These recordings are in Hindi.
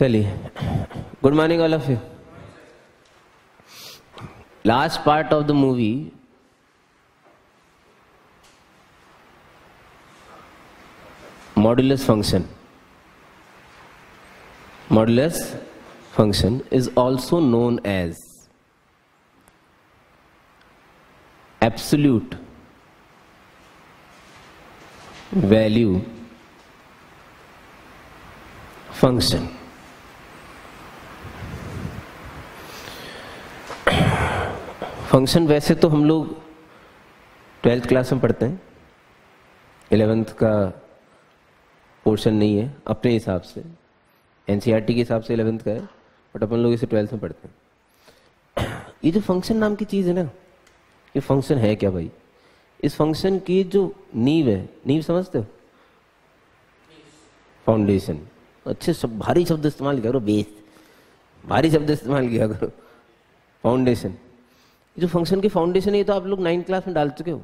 चलिए good morning all of you last part of the movie modulus function modulus function is also known as absolute value function Function वैसे तो हम लोग ट्वेल्थ क्लास में पढ़ते हैं। इलेवेंथ का पोर्शन नहीं है, अपने हिसाब से। एनसीईआरटी के हिसाब से इलेवेंथ का है बट अपन लोग इसे ट्वेल्थ में पढ़ते हैं। ये जो फ़ंक्शन नाम की चीज़ है ना, ये फ़ंक्शन है क्या भाई? इस फ़ंक्शन की जो नींव है, नींव समझते हो? फाउंडेशन अच्छे सब, भारी शब्द इस्तेमाल किया करो बेस भारी शब्द इस्तेमाल किया करो। फाउंडेशन जो फ़ंक्शन की फाउंडेशन है तो आप लोग नाइन्थ क्लास में डाल चुके हो।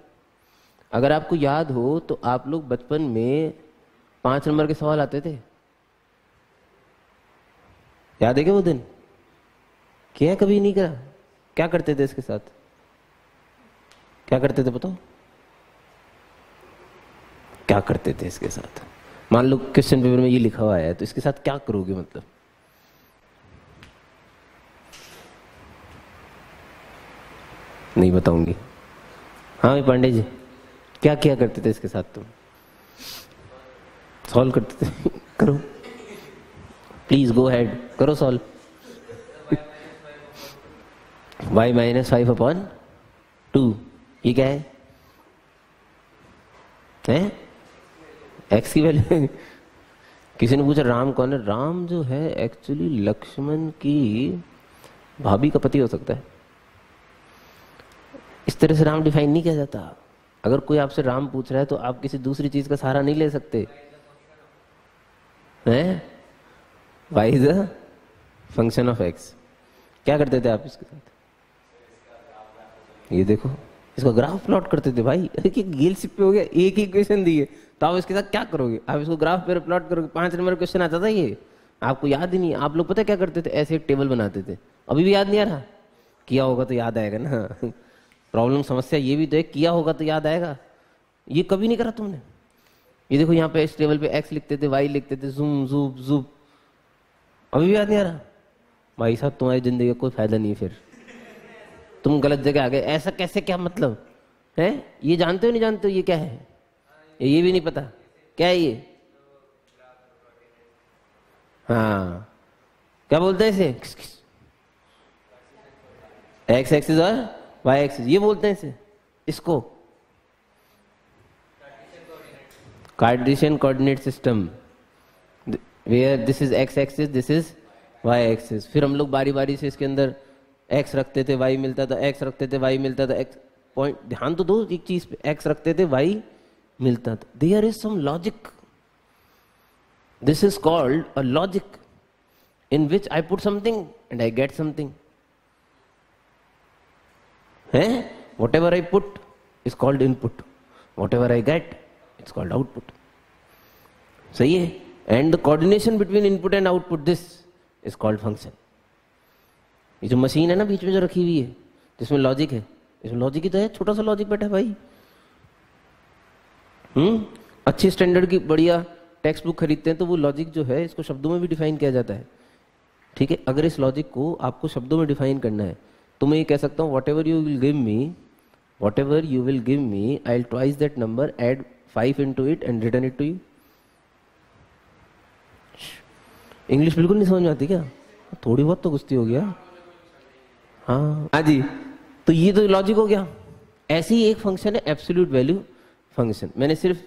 अगर आपको याद हो तो आप लोग बचपन में पाँच नंबर के सवाल आते थे। याद है क्या वो दिन? क्या कभी नहीं करा? क्या करते थे इसके साथ? क्या करते थे बताओ? क्या करते थे इसके साथ? मान लो क्वेश्चन पेपर में ये लिखा हुआ है तो इसके साथ क्या करोगे मतलब? नहीं बताऊँगी। हाँ भाई पांडे जी, क्या क्या करते थे इसके साथ तुम? सॉल्व करते थे? करो। प्लीज़ गो हेड करो solve Y minus five upon two ये क्या है? हैं? एक्स की वैल्यू किसी ने पूछा, राम कौन है? राम जो है एक्चुअली लक्ष्मण की भाभी का पति हो सकता है। तरह से राम डिफाइन नहीं किया जाता। अगर कोई आपसे राम पूछ रहा है तो आप किसी दूसरी चीज़ का सहारा नहीं ले सकते। हैं? Y is a function of X क्या करते थे आप इसके साथ? ये देखो, इसका ग्राफ प्लॉट करते थे भाई। गेल सिप पे हो गया, एक ही क्वेश्चन दिए। तो आप इसके साथ क्या करोगे? आप इसको ग्राफ पे प्लॉट करोगे, पाँच नंबर क्वेश्चन आता था ये। आपको याद ही नहीं, आप लोग पता क्या करते थे? ऐसे एक टेबल बनाते थे। अभी भी याद नहीं आ रहा? किया होगा तो याद आएगा ना। प्रॉब्लम समस्या ये भी तो है किया होगा तो याद आएगा। ये कभी नहीं करा तुमने। ये देखो यहाँ पे इस टेबल पे एक्स लिखते थे वाई लिखते थे जूम जूब जूब अभी भी याद नहीं आ रहा? भाई साहब, तुम्हारी ज़िंदगी का कोई फ़ायदा नहीं फिर। तुम गलत जगह आ गए। ऐसा कैसे क्या मतलब? है? ये जानते हो, नहीं जानते हो, ये क्या है? ये भी नहीं पता। क्या है ये? हाँ। क्या बोलते हैं इसे? एक्स एक्सिस और वाई एक्सिस ये बोलते हैं इसे। इसको। Cartesian coordinate system where this is X axis this is Y axis फिर हम लोग बारी बारी से इसके अंदर एक्स रखते थे वाई मिलता था एक्स रखते थे वाई मिलता था एक्स पॉइंट ध्यान तो दो एक चीज़ पे। एक्स रखते थे वाई मिलता था। There is some logic this is called a logic in which I put something and I get something ever I put is called input whatever I get it's called output सही है and the coordination between input and output this is called function ये जो मशीन है ना बीच में जो रखी हुई है, जिसमें लॉजिक है, इसमें लॉजिक ही तो है, छोटा सा लॉजिक बैठा है भाई। हम्म? अच्छी स्टैंडर्ड की बढ़िया टेक्स्ट बुक खरीदते हैं तो वो लॉजिक जो है, इसको शब्दों में भी डिफाइन किया जाता है। ठीक है? अगर इस लॉजिक को आपको शब्दों में डिफाइन करना है तो मैं ये कह सकता हूँ whatever you will give me whatever you will give me I twice that number add five into it and return it to you English बिल्कुल नहीं समझ में आती क्या? थोड़ी बहुत तो गुस्ती हो गया। हाँ। हाँ जी। तो ये तो लॉजिक हो गया। ऐसी ही एक फ़ंक्शन है एब्सोल्यूट वैल्यू फ़ंक्शन मैंने सिर्फ़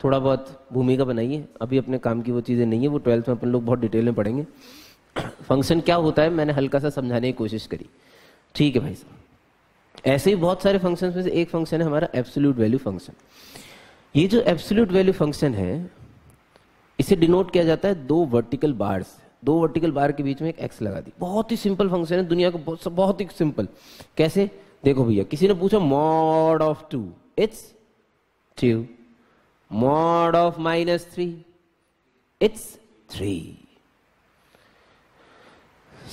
थोड़ा बहुत भूमिका बनाई है। अभी अपने काम की वो चीज़ें नहीं है वो ट्वेल्थ में अपन लोग बहुत डिटेल में पढ़ेंगे। फ़ंक्शन क्या होता है मैंने हल्का सा समझाने की कोशिश करी। ठीक है भाई साहब। ऐसे ही बहुत सारे फ़ंक्शन में से एक फ़ंक्शन है हमारा एब्सोल्यूट वैल्यू फ़ंक्शन ये जो एब्सोल्यूट वैल्यू फ़ंक्शन है इसे डिनोट किया जाता है दो वर्टिकल बार्स दो वर्टिकल बार के बीच में एक एक्स लगा दी। बहुत ही सिंपल फ़ंक्शन है दुनिया का बहुत, बहुत ही सिंपल कैसे? देखो भैया किसी ने पूछा mod of two it's two mod of minus three it's three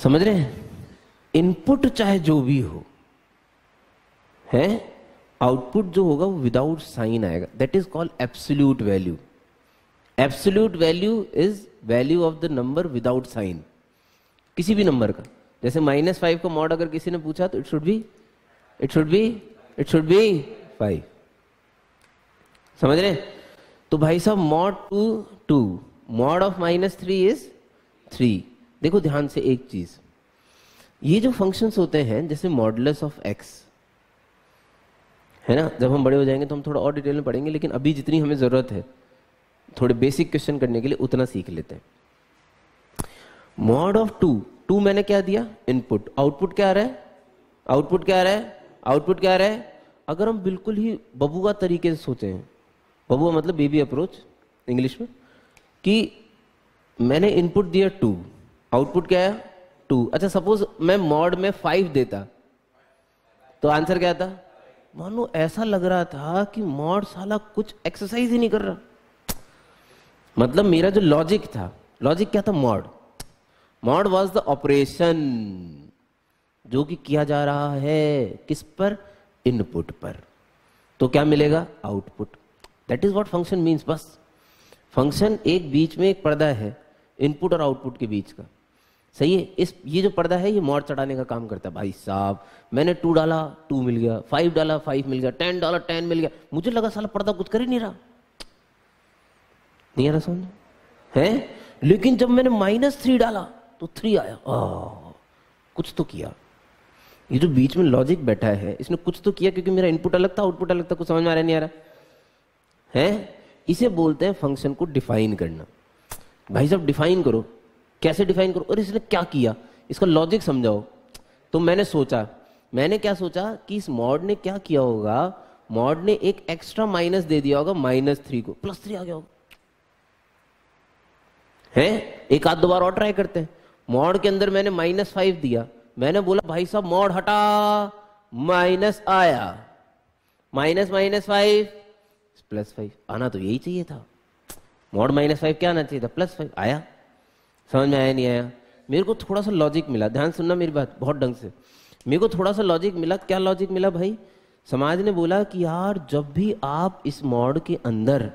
समझ रहे हैं? इनपुट चाहे जो भी हो, है? आउटपुट जो होगा वो विदाउट साइन आएगा। That is called absolute value absolute value is value of the number without sign किसी भी नंबर का। जैसे माइनस फाइव का मॉड अगर किसी ने पूछा तो it should be it should be it should be five समझ रहे? तो भाई साहब mod two two mod of minus three is three देखो ध्यान से एक चीज़। ये जो फ़ंक्शंस होते हैं, जैसे मॉडलस ऑफ़ एक्स है ना? जब हम बड़े हो जाएँगे तो हम थोड़ा और डिटेल में पढ़ेंगे, लेकिन अभी जितनी हमें ज़रूरत है, थोड़े बेसिक क्वेश्चन करने के लिए उतना सीख लेते हैं। मॉड ऑफ़ टू टू मैंने क्या दिया? इनपुट आउटपुट क्या आ रहा है? आउटपुट क्या आ रहा है? आउटपुट क्या आ रहा है? अगर हम बिल्कुल ही बबुआ तरीके से सोचे हैं बबुआ मतलब बेबी अप्रोच इंग्लिश में, कि मैंने इनपुट दिया टू आउटपुट क्या है टू। अच्छा सपोज़ मैं मॉड में फाइव देता तो आंसर क्या था? मानो ऐसा लग रहा था कि मॉड साला कुछ एक्सरसाइज ही नहीं कर रहा। मतलब मेरा जो लॉजिक था लॉजिक क्या था? Mod mod was the operation जो कि किया जा रहा है किस पर? इनपुट पर। तो क्या मिलेगा? Output that is what function means बस। फ़ंक्शन एक बीच में एक पर्दा है इनपुट और आउटपुट के बीच का। सही है? इस ये जो पर्दा है ये मोड़ चढ़ाने का काम करता है। भाई साहब मैंने टू डाला टू मिल गया। फाइव डाला फाइव मिल गया। टेन डाला टेन मिल गया। मुझे लगा साला पर्दा कुछ कर ही नहीं रहा। नहीं आ रहा समझ? है? लेकिन जब मैंने माइनस थ्री डाला तो थ्री आया। आ, कुछ तो किया। ये जो बीच में लॉजिक बैठा है इसने कुछ तो किया क्योंकि मेरा इनपुट अलग था आउटपुट अलग था कुछ समझ में आ रहा नहीं आ रहा? है? इसे बोलते हैं फ़ंक्शन को डिफाइन करना। भाई साहब डिफाइन करो। कैसे डिफाइन करो? और इसने क्या किया? इसका लॉजिक समझाओ। तो मैंने सोचा, मैंने क्या सोचा कि इस मॉड ने क्या किया होगा? मॉड ने एक एक्स्ट्रा माइनस दे दिया होगा माइनस थ्री को। प्लस थ्री आ गया होगा। है? एक आध दो बार और ट्राई करते हैं। मॉड के अंदर मैंने माइनस फाइव दिया। मैंने बोला, भाई साहब मॉड हटा। माइनस आया। Minus minus five plus five आना तो यही चाहिए था। मॉड माइनस फाइव क्या आना चाहिए था? प्लस फाइव आया। समझ में आया नहीं आया? मेरे को थोड़ा सा लॉजिक मिला। ध्यान सुनना मेरी बात, बहुत ढंग से। मेरे को थोड़ा सा लॉजिक मिला। क्या लॉजिक मिला भाई? समाज ने बोला कि यार, जब भी आप इस मॉड के अंदर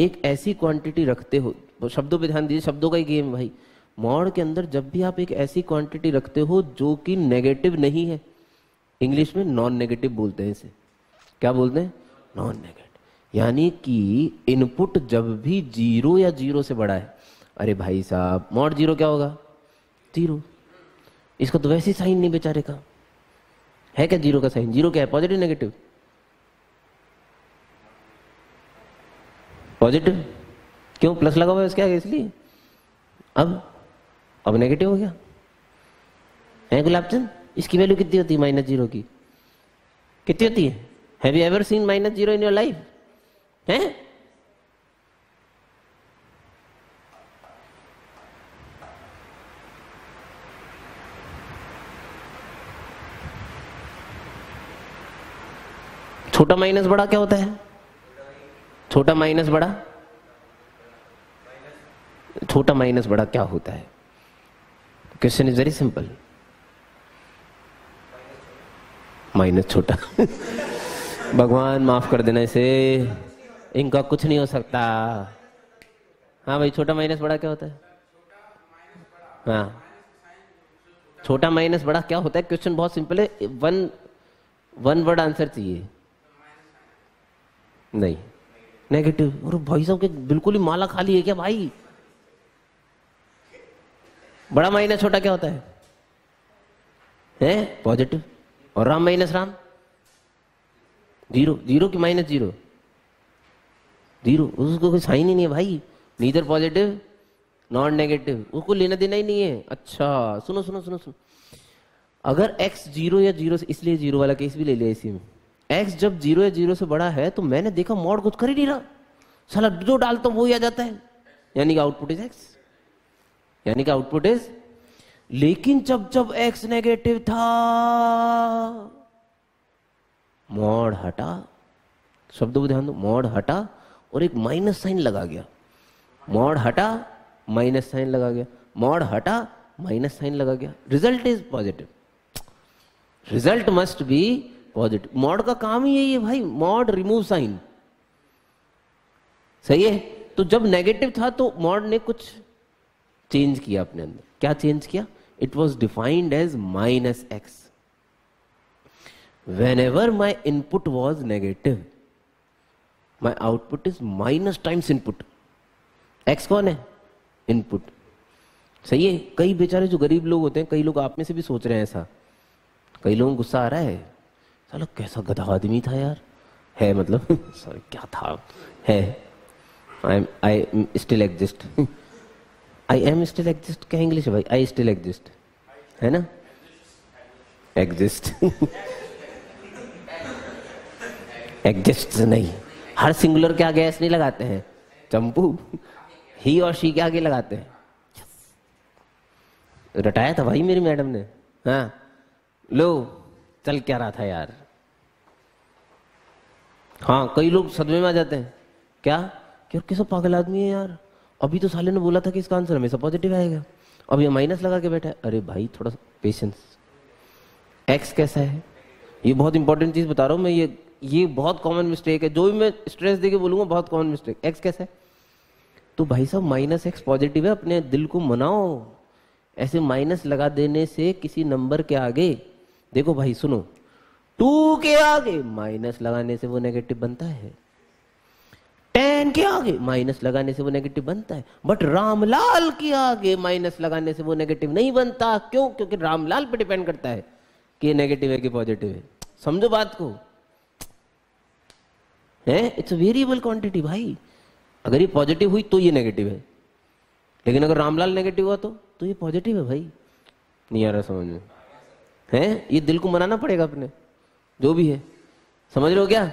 एक ऐसी क्वांटिटी रखते हो शब्दों पे ध्यान दीजिए, शब्दों का ही गेम भाई। मॉड के अंदर जब भी आप एक ऐसी क्वांटिटी रखते हो, जो कि नेगेटिव नहीं है इंग्लिश में नॉन नेगेटिव बोलते हैं इसे। क्या बोलते हैं? नॉन नेगेटिव यानी कि इनपुट जब भी ज़ीरो या ज़ीरो से बड़ा है अरे भाई साहब मॉड ज़ीरो क्या होगा? ज़ीरो इसका तो वैसे साइन नहीं बेचारे का। है क्या ज़ीरो का साइन? ज़ीरो क्या है? पॉजिटिव नेगेटिव पॉजिटिव क्यों? प्लस लगा हुआ है उसके इसलिए? अब? अब नेगेटिव हो गया। है गुलाबचंद इसकी वैल्यू कितनी होती है माइनस ज़ीरो की? कितनी होती है? Have you ever seen minus zero in your life है? छोटा माइनस बड़ा क्या होता है? छोटा माइनस बड़ा? छोटा माइनस बड़ा क्या होता है? Question is very simple. Minus छोटा। भगवान, माफ़ कर देना इसे। इनका कुछ नहीं हो सकता। हाँ भाई, छोटा माइनस बड़ा क्या होता है? हाँ। छोटा माइनस बड़ा क्या होता है? क्वेश्चन बहुत सिंपल है। वन वन वर्ड आंसर चाहिए। नहीं। नेगेटिव और भाई साहब के बिल्कुल ही माला खाली है क्या भाई? बड़ा माइनस छोटा क्या होता है? हैं? पॉजिटिव और Ram minus Ram? Zero zero की माइनस ज़ीरो ज़ीरो उसको कोई साइन ही नहीं है भाई। नीदर पॉजिटिव नॉन नेगेटिव उसको लेना देना ही नहीं है। अच्छा सुनो सुनो सुनो सुनो। अगर एक्स ज़ीरो या ज़ीरो इसलिए ज़ीरो वाला केस भी ले लिया इसी में। X जब ज़ीरो या ज़ीरो से बड़ा है तो मैंने देखा मॉड कुछ कर ही नहीं रहा। साला जो डालता हूँ वो ही आ जाता है। यानी कि आउटपुट इज़ एक्स यानी कि आउटपुट इज़ लेकिन जब जब एक्स नेगेटिव था मॉड हटा। शब्दों को ध्यान दो मॉड हटा और एक माइनस साइन लगा गया। मॉड हटा माइनस साइन लगा गया। मॉड हटा माइनस साइन लगा गया। Result is positive result must be positive mod का काम ही यही है भाई मॉड रिमूव साइन सही है? तो जब नेगेटिव था तो मॉड ने कुछ चेंज किया अपने अंदर। क्या चेंज किया? It was defined as minus x whenever my input was negative my output is minus times input x कौन है? इनपुट सही है? कई बेचारे जो गरीब लोग होते हैं, कई लोग आप में से भी सोच रहे हैं ऐसा। कई लोगों को गुस्सा आ रहा है। चलो, कैसा गधा आदमी था यार। है मतलब सॉरी क्या था? है। I am I still exist I am still exist क्या इंग्लिश है भाई? आई स्टिल एग्जिस्ट है ना? एग्जिस्ट एग्जिस्ट नहीं। हर सिंगुलर के आगे एस नहीं लगाते हैं। चंपू ही और शी के आगे लगाते हैं। रटाया था भाई मेरी मैडम ने। हाँ। लो, चल क्या रहा था यार? हाँ कई लोग सदमे में आ जाते हैं। क्या? कि कैसा पागल आदमी है यार? अभी तो साले ने बोला था कि इसका आंसर हमेशा पॉजिटिव आएगा। अब ये माइनस लगा के बैठा है। अरे भाई, थोड़ा पेशेंस एक्स कैसा है? ये बहुत इंपॉर्टेंट चीज़ बता रहा हूँ मैं। ये ये बहुत कॉमन मिस्टेक है। जो भी मैं स्ट्रेस देके बोलूँगा, बहुत कॉमन मिस्टेक एक्स कैसा है? तो भाई साहब माइनस एक्स पॉजिटिव है। अपने दिल को मनाओ। ऐसे माइनस लगा देने से किसी नंबर के आगे, देखो भाई, सुनो। टू के आगे माइनस लगाने से वो नेगेटिव बनता है। टेन के आगे माइनस लगाने से वो नेगेटिव बनता है। बट रामलाल के आगे माइनस लगाने से वो नेगेटिव नहीं बनता। क्यों? क्योंकि रामलाल पे डिपेंड करता है कि नेगेटिव है कि पॉजिटिव है। समझो बात को। है? इट्स वेरिएबल क्वांटिटी भाई। अगर ये पॉजिटिव हुई तो ये नेगेटिव है। लेकिन अगर रामलाल नेगेटिव हुआ तो तो ये पॉजिटिव है भाई। नहीं आ रहा समझ में। है? ये दिल को मनाना पड़ेगा अपने। जो भी है। समझ रहे हो क्या?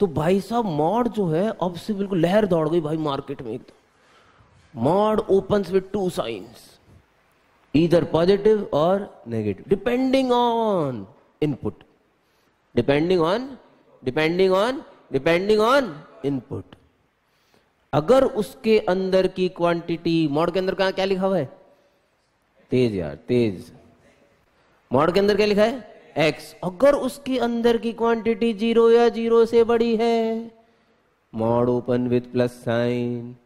तो भाई साहब, मॉड जो है, अब से बिल्कुल लहर दौड़ गई भाई मार्केट में एकदम। Mod open with two signs इधर पॉजिटिव और negative depending on input depending on depending on depending on input अगर उसके अंदर की क्वांटिटी मॉड के अंदर कहा क्या लिखा हुआ है? तेज यार, तेज। मॉड के अंदर क्या लिखा है? एक्स अगर उसके अंदर की क्वांटिटी ज़ीरो या ज़ीरो से बड़ी है mod open with plus sign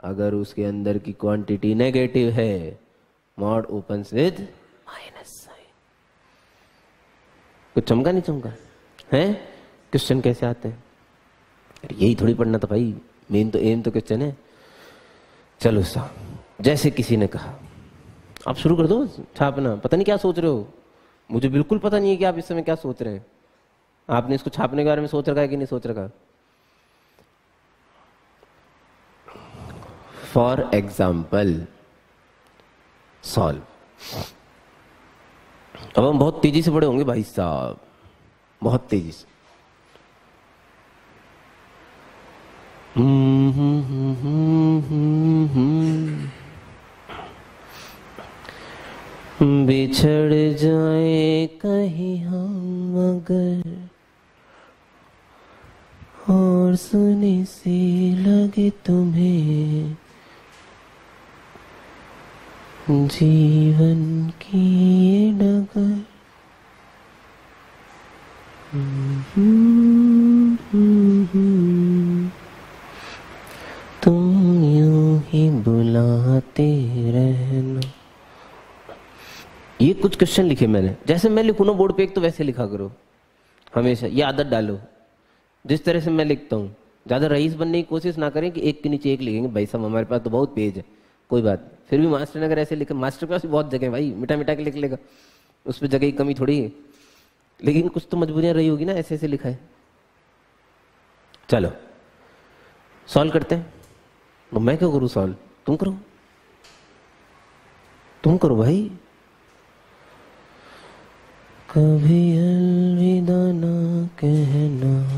अगर उसके अंदर की क्वांटिटी नेगेटिव है mod open with minus sign कुछ चमका नहीं चमका? है? क्वेश्चन कैसे आते हैं? यही थोड़ी पढ़ना था भाई मेन तो एम तो क्वेश्चन है। चलो सा जैसे किसी ने कहा। आप शुरू कर दो, छापना, पता नहीं क्या सोच रहे हो? मुझे बिल्कुल पता नहीं है कि आप इस समय क्या सोच रहे हैं। आपने इसको छापने के बारे में सोच रखा है कि नहीं सोच रखा? फॉर एग्ज़ाम्पल सॉल्व अब हम बहुत तेज़ी से बड़े होंगे भाई साहब। बहुत तेज़ी से। हम्म हम्म हम्म हम्म हम्म। बिछड़ जाए कहीं हम मगर। और सुनी सी लगे तुम्हें जीवन की ये डगर। तुम ये कुछ क्वेश्चन लिखे मैंने। जैसे मैं लिखू ना बोर्ड पे, एक तो वैसे लिखा करो। हमेशा, ये आदत डालो। जिस तरह से मैं लिखता हूँ, ज़्यादा रईस बनने की कोशिश ना करें कि एक के नीचे एक लिखेंगे, भाई साहब, हमारे पास तो बहुत पेज है। कोई बात फिर भी मास्टर ने अगर ऐसे लिखे मास्टर के पास बहुत जगह भाई मिटा मिटा के लिख लेगा। उस पर जगह की कमी थोड़ी है। लेकिन कुछ तो मजबूरियाँ रही होगी ना, ऐसे ऐसे लिखा है। चलो सॉल्व करते हैं। मैं क्यों करूँ सॉल्व तुम करो। तुम करो भाई। कभी अलविदा ना कहना।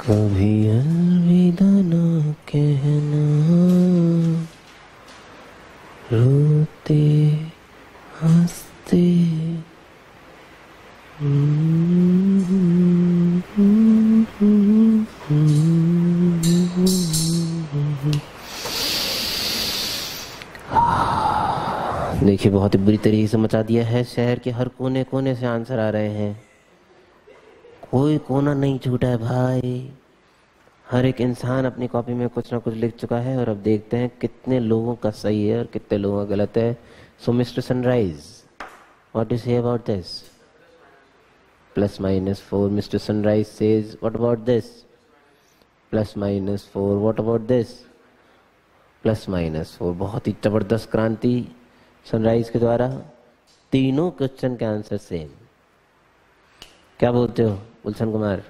कभी अलविदा ना कहना। रोते तरीके से मचा दिया है शहर के हर कोने कोने से आंसर आ रहे हैं। कोई कोना नहीं छूटा है भाई। हर एक इंसान अपनी कॉपी में कुछ ना कुछ लिख चुका है और अब देखते हैं कितने लोगों का सही है और कितने लोगों का गलत है। So mister Sunrise what is about this plus minus four mister Sunrise says about this plus minus four what about this plus minus four बहुत ही ज़बरदस्त क्रांति। सनराइज के द्वारा, तीनों क्वेश्चन के आंसर सेम क्या बोलते हो, गुलशन कुमार?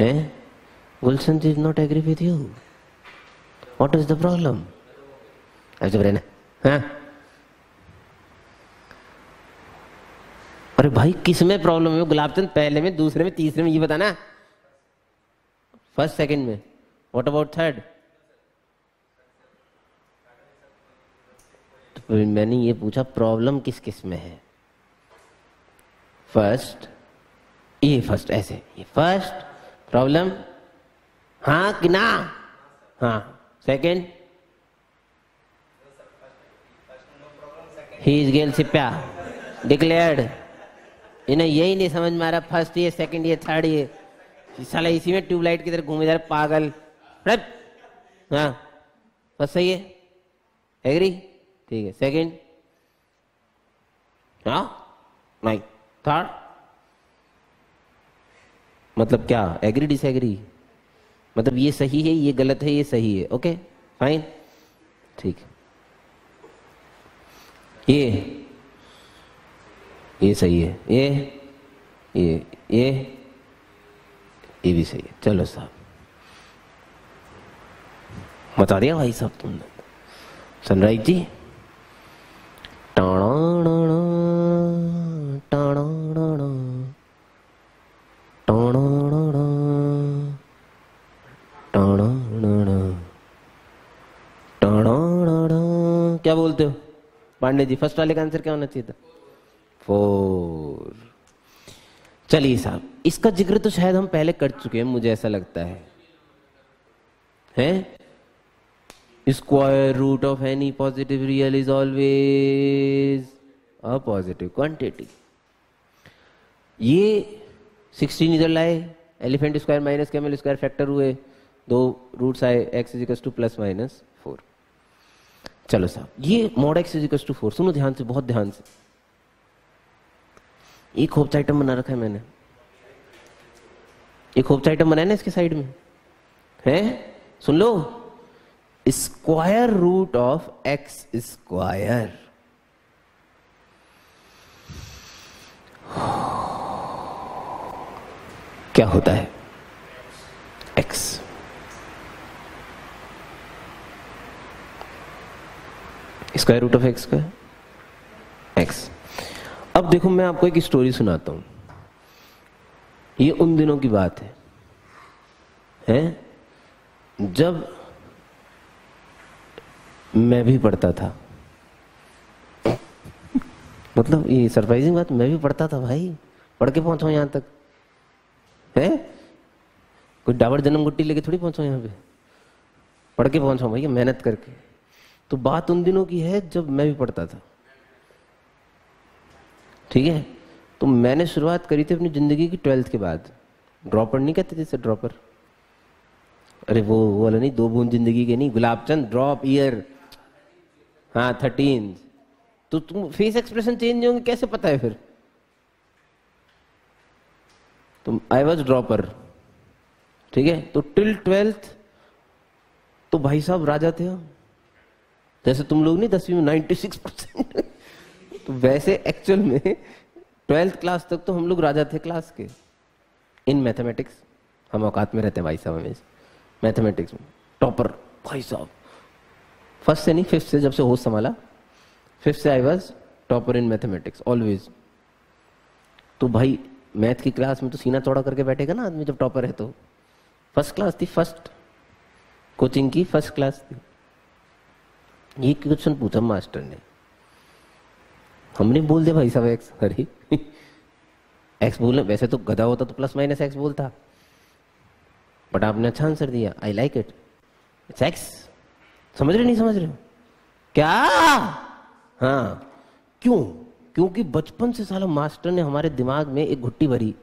हैं? Gulshan is not agree with you what is the problem हाँ? अरे भाई, किसमें प्रॉब्लम है? गुलाबचंद पहले में, दूसरे में, तीसरे में, ये बताना। फ़र्स्ट सेकंड में। व्हाट अबाउट थर्ड मैंने ये पूछा प्रॉब्लम किस किसमें है? फ़र्स्ट ये फ़र्स्ट ऐसे, ये फ़र्स्ट प्रॉब्लम हाँ कि ना? हाँ सेकंड ही इज़ गेल सिप्या डिक्लेयर्ड इन्हें यही नहीं समझ में आ रहा फ़र्स्ट ये सेकंड ये थर्ड ये। साला इसी में ट्यूबलाइट की तरह घूमे जा पागल। हाँ बस सही है? एग्री ठीक है। सेकंड हाँ? नहीं थर्ड मतलब क्या? एग्री डिसएग्री मतलब ये सही है, ये गलत है, ये सही है। ओके फाइन ठीक। ये। ये सही है। ये। ये। ये। ये भी सही है। चलो साहब। बता दिया भाई साहब तुमने। सनराइज जी? क्या बोलते हो? पांडे जी फ़र्स्ट वाले का आंसर क्या होना चाहिए था? फोर चलिए साहब, इसका ज़िक्र तो शायद हम पहले कर चुके हैं, मुझे ऐसा लगता है। हैं? Square root of any positive real is always a positive quantity. ये 16 इधर लाए elephant square minus camel square factor हुए, दो रूट्स आए x equals two plus minus four चलो साहब, ये mod x equals two four सुनो ध्यान से, बहुत ध्यान से। एक होप्स आइटम बना रखा है मैंने। एक होप्स आइटम बनाया ना इसके साइड में? है? सुन लो। Square root of x square क्या होता है? X square root of x का एक्स अब देखो, मैं आपको एक स्टोरी सुनाता हूँ। ये उन दिनों की बात है। हैं? जब मैं भी पढ़ता था। मतलब ये सरप्राइजिंग बात, मैं भी पढ़ता था भाई। पढ़ के पहुँचा यहाँ तक। है? कोई डाबर जन्म गुट्टी लेके थोड़ी पहुँचा यहाँ पे? पढ़ के पहुँचा भैया, मेहनत करके। तो बात उन दिनों की है जब मैं भी पढ़ता था। ठीक है? तो मैंने शुरुआत करी थी अपनी ज़िंदगी की ट्वेल्थ के बाद। ड्रॉपर नहीं कहते जैसे ड्रॉपर? अरे वो वाला नहीं, दो बूंद ज़िंदगी के नहीं। Gulabchand, drop year. हाँ थर्टीन तो तुम फेस एक्सप्रेशन चेंज होंगे, कैसे पता है फिर? तुम आई वॉज़ ड्रॉपर ठीक है? तो टिल ट्वेल्थ तो भाई साहब राजा थे जैसे तुम लोग नहीं, दसवीं में नाइन्टी सिक्स परसेंट तो वैसे एक्चुअल में ट्वेल्थ क्लास तक तो हम लोग राजा थे क्लास के। इन मैथमेटिक्स हम औकात में रहते हैं भाई साहब हमेशा। मैथमेटिक्स में। टॉपर भाई साहब। फ़र्स्ट से नहीं फिफ्थ से जब से होश संभाला फिफ्थ से I was topper in mathematics always तो भाई मैथ की क्लास में तो सीना चौड़ा करके बैठेगा ना आदमी जब टॉपर है तो। फ़र्स्ट क्लास थी फ़र्स्ट कोचिंग की फ़र्स्ट क्लास थी। ये क्वेश्चन पूछा मास्टर ने। हमने बोल दिया भाई साहब एक्स अरे। एक्स बोलने वैसे तो गधा होता तो प्लस माइनस एक्स बोलता। बट आपने अच्छा आंसर दिया I like it it's x समझ रहे, नहीं समझ रहे क्या? हाँ। क्यों? क्योंकि बचपन से साला मास्टर ने हमारे दिमाग में एक घुट्टी भरी।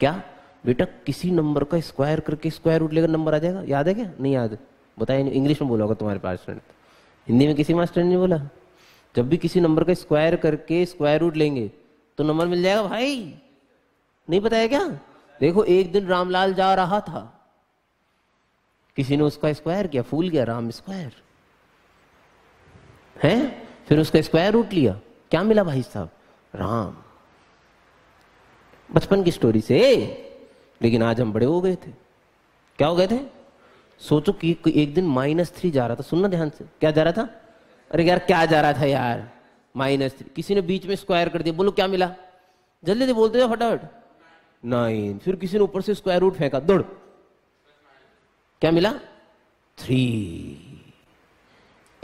क्या? बेटा, किसी नंबर का स्क्वायर करके स्क्वायर रूट लेकर नंबर आ जाएगा? याद है क्या? नहीं याद। बताइए इंग्लिश में बोला होगा तुम्हारे पास हिंदी में किसी मास्टर ने बोला? जब भी किसी नंबर का स्क्वायर करके स्क्वायर रूट लेंगे तो नंबर मिल जाएगा भाई। नहीं बताया क्या? देखो, एक दिन रामलाल जा रहा था। किसी ने उसका स्क्वायर किया, फूल गया राम स्क्वायर। है? फिर उसका स्क्वायर रूट लिया। क्या मिला भाई साहब? राम। बचपन की स्टोरी से। लेकिन आज हम बड़े हो गए थे। क्या हो गए थे? सोचो कि एक दिन माइनस थ्री जा रहा था। सुनना ध्यान से। क्या जा रहा था? अरे यार, क्या जा रहा था यार? माइनस थ्री किसी ने बीच में स्क्वायर कर दिया। बोलो, क्या मिला? जल्दी से बोलते जाओ फटाफट। नाइन फिर किसी ने ऊपर से स्क्वायर रूट फेंका। दौड़। क्या मिला? Three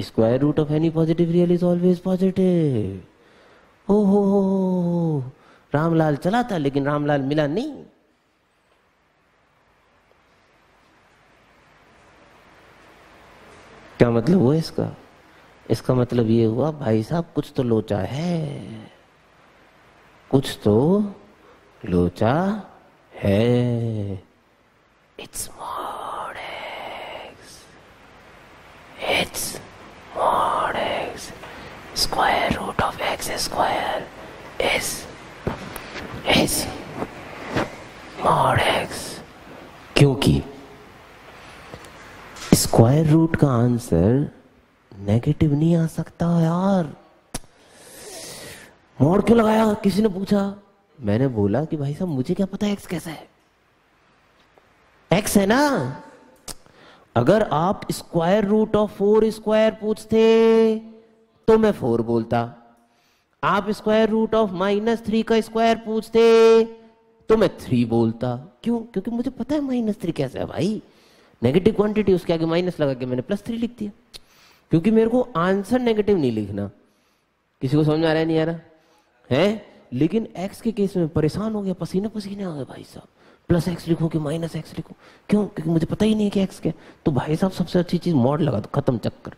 square root of any positive real is always positive ओ हो हो रामलाल चला था लेकिन रामलाल मिला नहीं क्या मतलब हुआ इसका? इसका मतलब ये हुआ, भाई साहब, कुछ तो लोचा है। कुछ तो लोचा है। It's mod x it's mod x square root of x square is is mod x क्योंकि स्क्वायर रूट का आंसर नेगेटिव नहीं आ सकता यार। मोड़ क्यों लगाया? किसी ने पूछा? मैंने बोला कि भाई साहब, मुझे क्या पता एक्स कैसा है? एक्स है ना? अगर आप square root of four square पूछते तो मैं फोर बोलता। आप square root of minus three का स्क्वायर पूछते तो मैं थ्री बोलता। क्यों? क्योंकि मुझे पता है माइनस थ्री कैसे है भाई। नेगेटिव क्वांटिटी उसके आगे माइनस लगा के मैंने प्लस थ्री लिख दिया। क्योंकि मेरे को आंसर नेगेटिव नहीं लिखना। किसी को समझ आ रहा है, नहीं आ रहा? है? लेकिन एक्स के केस में परेशान हो गया पसीने पसीने आ गए भाई साहब। प्लस एक्स लिखो कि माइनस एक्स लिखो। क्यों? क्योंकि मुझे पता ही नहीं है कि एक्स क्या तो भाई साहब, सबसे अच्छी चीज़ मॉड लगा दो, खत्म चक्कर।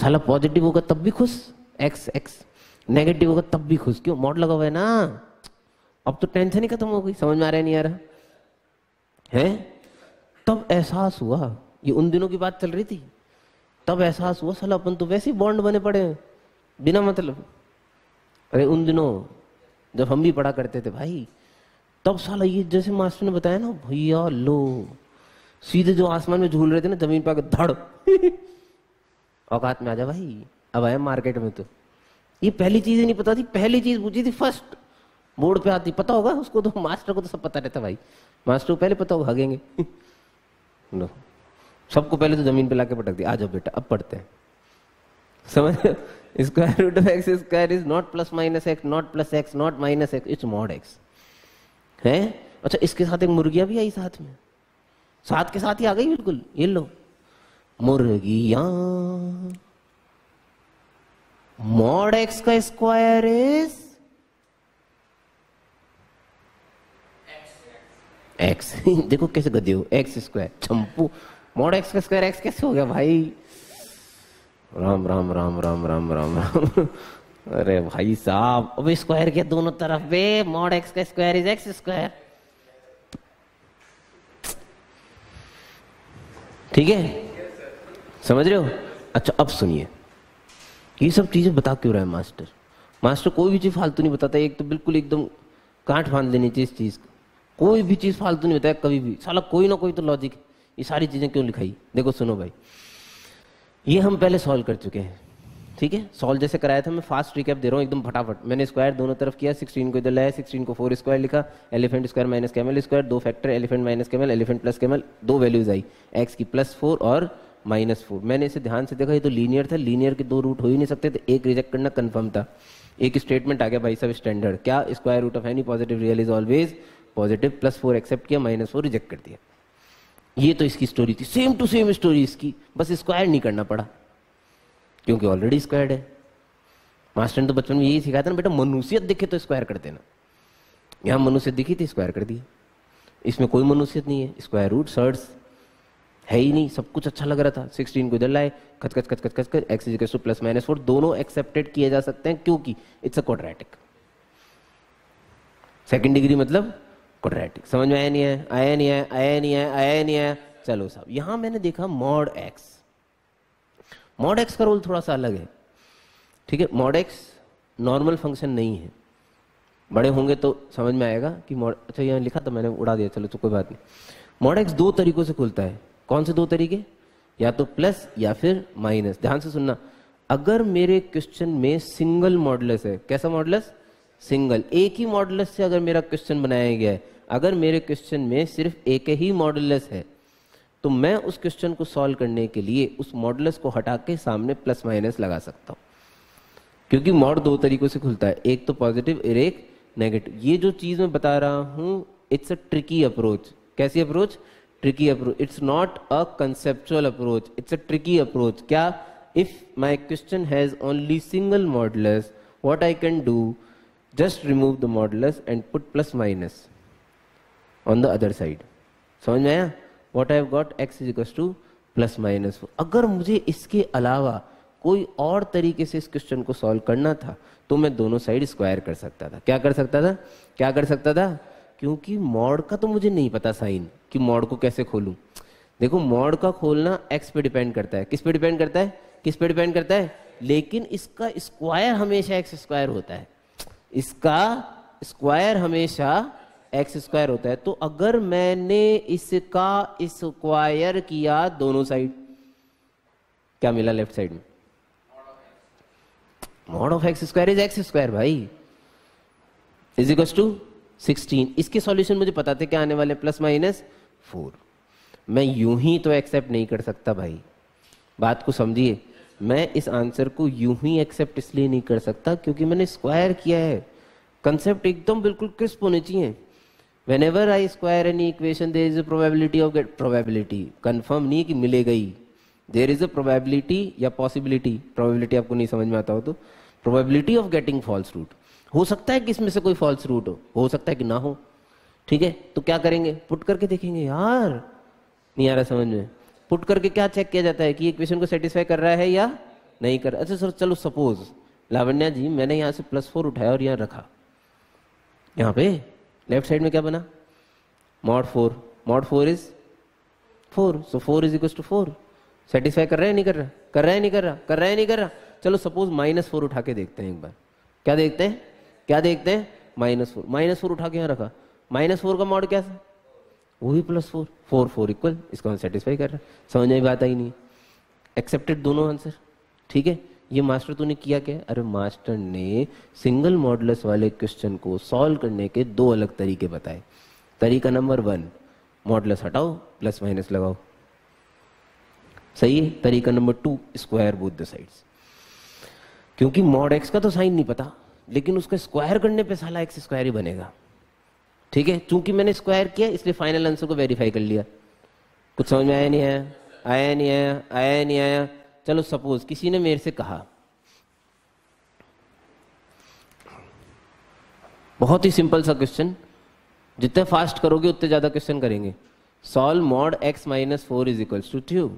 साला पॉजिटिव होगा तब भी खुश? एक्स एक्स नेगेटिव होगा तब भी खुश। क्यों? मॉड लगा हुआ है ना। अब तो टेंशन ही खत्म हो गई। समझ में आ रहा है, नहीं आ रहा? है? तब एहसास हुआ। ये उन दिनों की बात चल रही थी। तब एहसास हुआ, साला अपन तो वैसे ही बॉन्ड बने पड़े बिना मतलब। अरे, उन दिनों जब हम भी पढ़ा करते थे भाई तब साला ये जैसे मास्टर ने बताया ना, भैया लो। सीधे जो आसमान में झूल रहे थे ना, ज़मीन पे आकर धड़। औकात में आ जा भाई। अब आया मार्केट में तो। ये पहली चीज़ ही नहीं पता थी, पहली चीज़ पूछी थी फ़र्स्ट। बोर्ड पे आती, पता होगा उसको तो मास्टर को तो सब पता रहता भाई। मास्टर को पहले पता होगा, भागेंगे। लो। सबको पहले तो ज़मीन पे लाके पटक दिया। आ जाओ बेटा, अब पढ़ते हैं। समझ square root of x square is not plus minus x not plus x not minus x it's mod x है? अच्छा इसके साथ एक मुर्गिया भी आई साथ में। साथ के साथ ही आ गई बिल्कुल, ये लो। मुर्गिया। मॉड एक्स का स्क्वायर इज़ एक्स देखो कैसे गदे हो। एक्स स्क्वायर चंपू। मॉड एक्स का स्क्वायर एक्स कैसे हो गया भाई? राम राम राम राम राम राम राम। अरे भाई साहब, अब स्क्वायर के दोनों तरफ़ पे मॉड एक्स का स्क्वायर इज़ एक्स स्क्वायर ठीक है? समझ रहे हो? अच्छा अब सुनिए। ये सब चीज़ें बता क्यों रहा है मास्टर? मास्टर कोई भी चीज़ फालतू नहीं बताता, एक तो बिल्कुल एकदम कांट फांद लेनी चाहिए इस चीज़ को। कोई भी चीज़ फालतू नहीं बताया, कभी भी। साला कोई ना कोई तो लॉजिक ये सारी चीज़ें क्यों लिखाई? देखो सुनो भाई, ये हम पहले सॉल्व कर चुके हैं। ठीक है? सॉल्व जैसे कराया था, मैं फास्ट रिकैप दे रहा हूँ, एकदम फटाफट। मैंने स्क्वायर दोनों तरफ़ किया 16 को इधर लाया 16 को फोर स्क्वायर लिखा elephant square minus camel square दो factor elephant minus camel elephant plus camel दो वैल्यूज़ आई एक्स की प्लस फोर और माइनस फोर मैंने इसे ध्यान से देखा, ये तो लीनियर था लीनियर के दो रूट हो ही नहीं सकते थे, एक रिजेक्ट करना कन्फर्म था। एक स्टेटमेंट आ गया, भाई सब स्टैंडर्ड क्या square root of any positive real is always positive plus four accept किया माइनस फोर रिजेक्ट कर दिया। ये तो इसकी स्टोरी थी सेम टू सेम स्टोरी इसकी, बस स्क्वायर नहीं करना पड़ा। क्योंकि ऑलरेडी स्क्वायर्ड है। मास्टर ने तो बचपन में यही सिखाया था ना, बेटा, मनुष्यत दिखे तो स्क्वायर कर देना। यहाँ मनुष्य दिखी थी स्क्वायर कर दिया इसमें कोई मनुष्यत नहीं है स्क्वायर रूट सर्ट्स है ही नहीं, सब कुछ अच्छा लग रहा था। 16 को इधर लाए कच कच कच कच कच कच x is two plus minus four दोनों एक्सेप्टेड किए जा सकते हैं क्योंकि it's a quadratic second degree मतलब क्वाड्रेटिक समझ में आया नहीं है? आया नहीं है? आया नहीं है? आया नहीं है? चलो साहब, यहाँ मैंने देखा मॉड एक्स मॉड एक्स का रोल थोड़ा सा अलग है। ठीक है मॉड एक्स नॉर्मल फ़ंक्शन नहीं है। बड़े होंगे तो समझ में आएगा कि मॉड अच्छा यहाँ लिखा था मैंने, उड़ा दिया, चलो तो कोई बात नहीं। मॉड एक्स दो तरीकों से खुलता है। कौन से दो तरीके? या तो प्लस या फिर माइनस ध्यान से सुनना। अगर मेरे क्वेश्चन में सिंगल मॉडलस है, कैसा मॉडलस सिंगल एक ही मॉडलस से अगर मेरा क्वेश्चन बनाया गया है, अगर मेरे क्वेश्चन में सिर्फ़ एक ही मॉडलस है तो मैं उस क्वेश्चन को सॉल्व करने के लिए उस मॉडलस को हटा के सामने प्लस माइनस लगा सकता हूँ। क्योंकि मॉड दो तरीकों से खुलता है, एक तो पॉजिटिव और एक नेगेटिव ये जो चीज़ मैं बता रहा हूँ इट्स अ ट्रिकी अप्रोच कैसी approach tricky approach it's not a conceptual approach it's a tricky approach क्या? If my question has only single modulus what I can do just remove the modulus and put plus minus on the other side समझ में आया? What I got x is equal to plus minus four अगर मुझे इसके अलावा कोई और तरीके से इस क्वेश्चन को सॉल्व करना था तो मैं दोनों साइड स्क्वायर कर सकता था। क्या कर सकता था? क्या कर सकता था? क्योंकि मॉड का तो मुझे नहीं पता साइन कि मॉड को कैसे खोलूं। देखो मॉड का खोलना एक्स पे डिपेंड करता है। किस पे डिपेंड करता है? किस पे डिपेंड करता है? लेकिन इसका स्क्वायर हमेशा एक्स स्क्वायर होता है। इसका स्क्वायर हमेशा एक्स स्क्वायर होता है तो अगर मैंने इसका स्क्वायर किया दोनों साइड क्या मिला लेफ़्ट साइड में? Mod of x square is x square भाई। इज़ इक्वल टू सिक्सटीन इसके सॉल्यूशन मुझे पता थे क्या आने वाले प्लस माइनस फोर मैं यूँ ही तो एक्सेप्ट नहीं कर सकता भाई। बात को समझिए। मैं इस आंसर को यूँ ही एक्सेप्ट इसलिए नहीं कर सकता क्योंकि मैंने स्क्वायर किया है। कंसेप्ट एकदम बिल्कुल क्रिस्प होने चाहिए। Ever I square any equation there is a probability of get probability confirm नहीं कि मिलेगा ही। देर इज़ अ प्रोबेबिलिटी या पॉसिबिलिटी प्रोबेबिलिटी आपको नहीं समझ में आता हो तो probability of getting false root हो सकता है कि इसमें से कोई फॉल्स रूट हो। हो सकता है कि ना हो। ठीक है? तो क्या करेंगे? पुट करके देखेंगे। यार, नहीं आ रहा समझ में। पुट करके क्या चेक किया जाता है कि ये को सेटिस्फाई कर रहा है या नहीं कर अच्छा सर, चलो सपोज़ लावण्या जी, मैंने यहाँ से प्लस फोर उठाया और यहाँ रखा। यहाँ पे? लेफ़्ट साइड में क्या बना? Mod four mod four is four so four is equal to four satisfy कर रहा है, नहीं कर रहा? कर रहा है, नहीं कर रहा? कर रहा है, नहीं कर रहा? चलो सपोज़ माइनस फोर उठा के देखते हैं एक बार। क्या देखते हैं? क्या देखते हैं? माइनस फोर माइनस फोर उठा के यहाँ रखा। माइनस फोर का मॉड क्या था? वही plus four four four equal इसको हम सेटिस्फाई कर रहे हैं। समझ में बात आई नहीं एक्सेप्टेड दोनों आंसर ठीक है? ये मास्टर तूने किया क्या? अरे मास्टर ने सिंगल मॉडलस वाले क्वेश्चन को सॉल्व करने के दो अलग तरीके बताए। तरीका नंबर वन, मॉडलस हटाओ, प्लस माइनस लगाओ। सही है? तरीका number two, square both the sides. क्योंकि मॉड एक्स का तो साइन नहीं पता, लेकिन उसका स्क्वायर करने पे साला एक्स स्क्वायर ही बनेगा। ठीक है? चूँकि मैंने स्क्वायर किया, इसलिए फाइनल आंसर को वेरीफाई कर लिया। कुछ समझ में आया नहीं आया? आया नहीं आया? आया नहीं आया? चलो सपोज़ किसी ने मेरे से कहा, बहुत ही सिंपल सा क्वेश्चन जितने फास्ट करोगे उतने ज़्यादा क्वेश्चन करेंगे। Solve mod x minus four is equals to two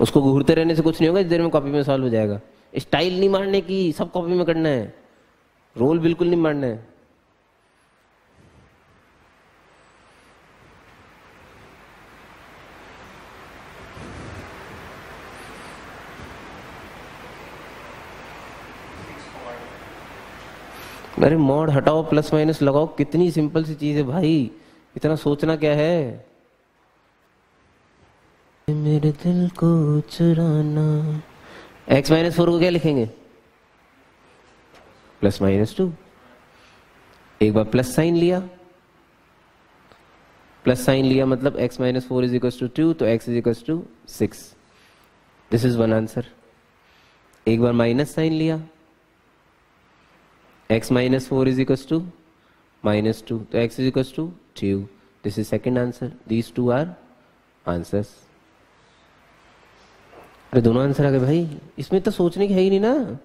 उसको घूरते रहने से कुछ नहीं होगा इस देर में कॉपी में सॉल्व हो जाएगा। स्टाइल नहीं मारने की, सब कॉपी में करना है। रोल बिल्कुल नहीं मारना है। अरे मॉड हटाओ प्लस माइनस लगाओ कितनी सिंपल सी चीज़ है भाई। इतना सोचना क्या है? मेरे दिल को चुराना। एक्स माइनस फोर को क्या लिखेंगे? प्लस माइनस टू एक बार प्लस साइन लिया। प्लस साइन लिया मतलब x minus four is equal to two तो x is equal to six this is one answer एक बार माइनस साइन लिया। X minus four is equal to minus two तो x is equal to two this is second answer these two are answers अरे, दोनों आंसर आ गए भाई। इसमें तो सोचने की है ही नहीं ना।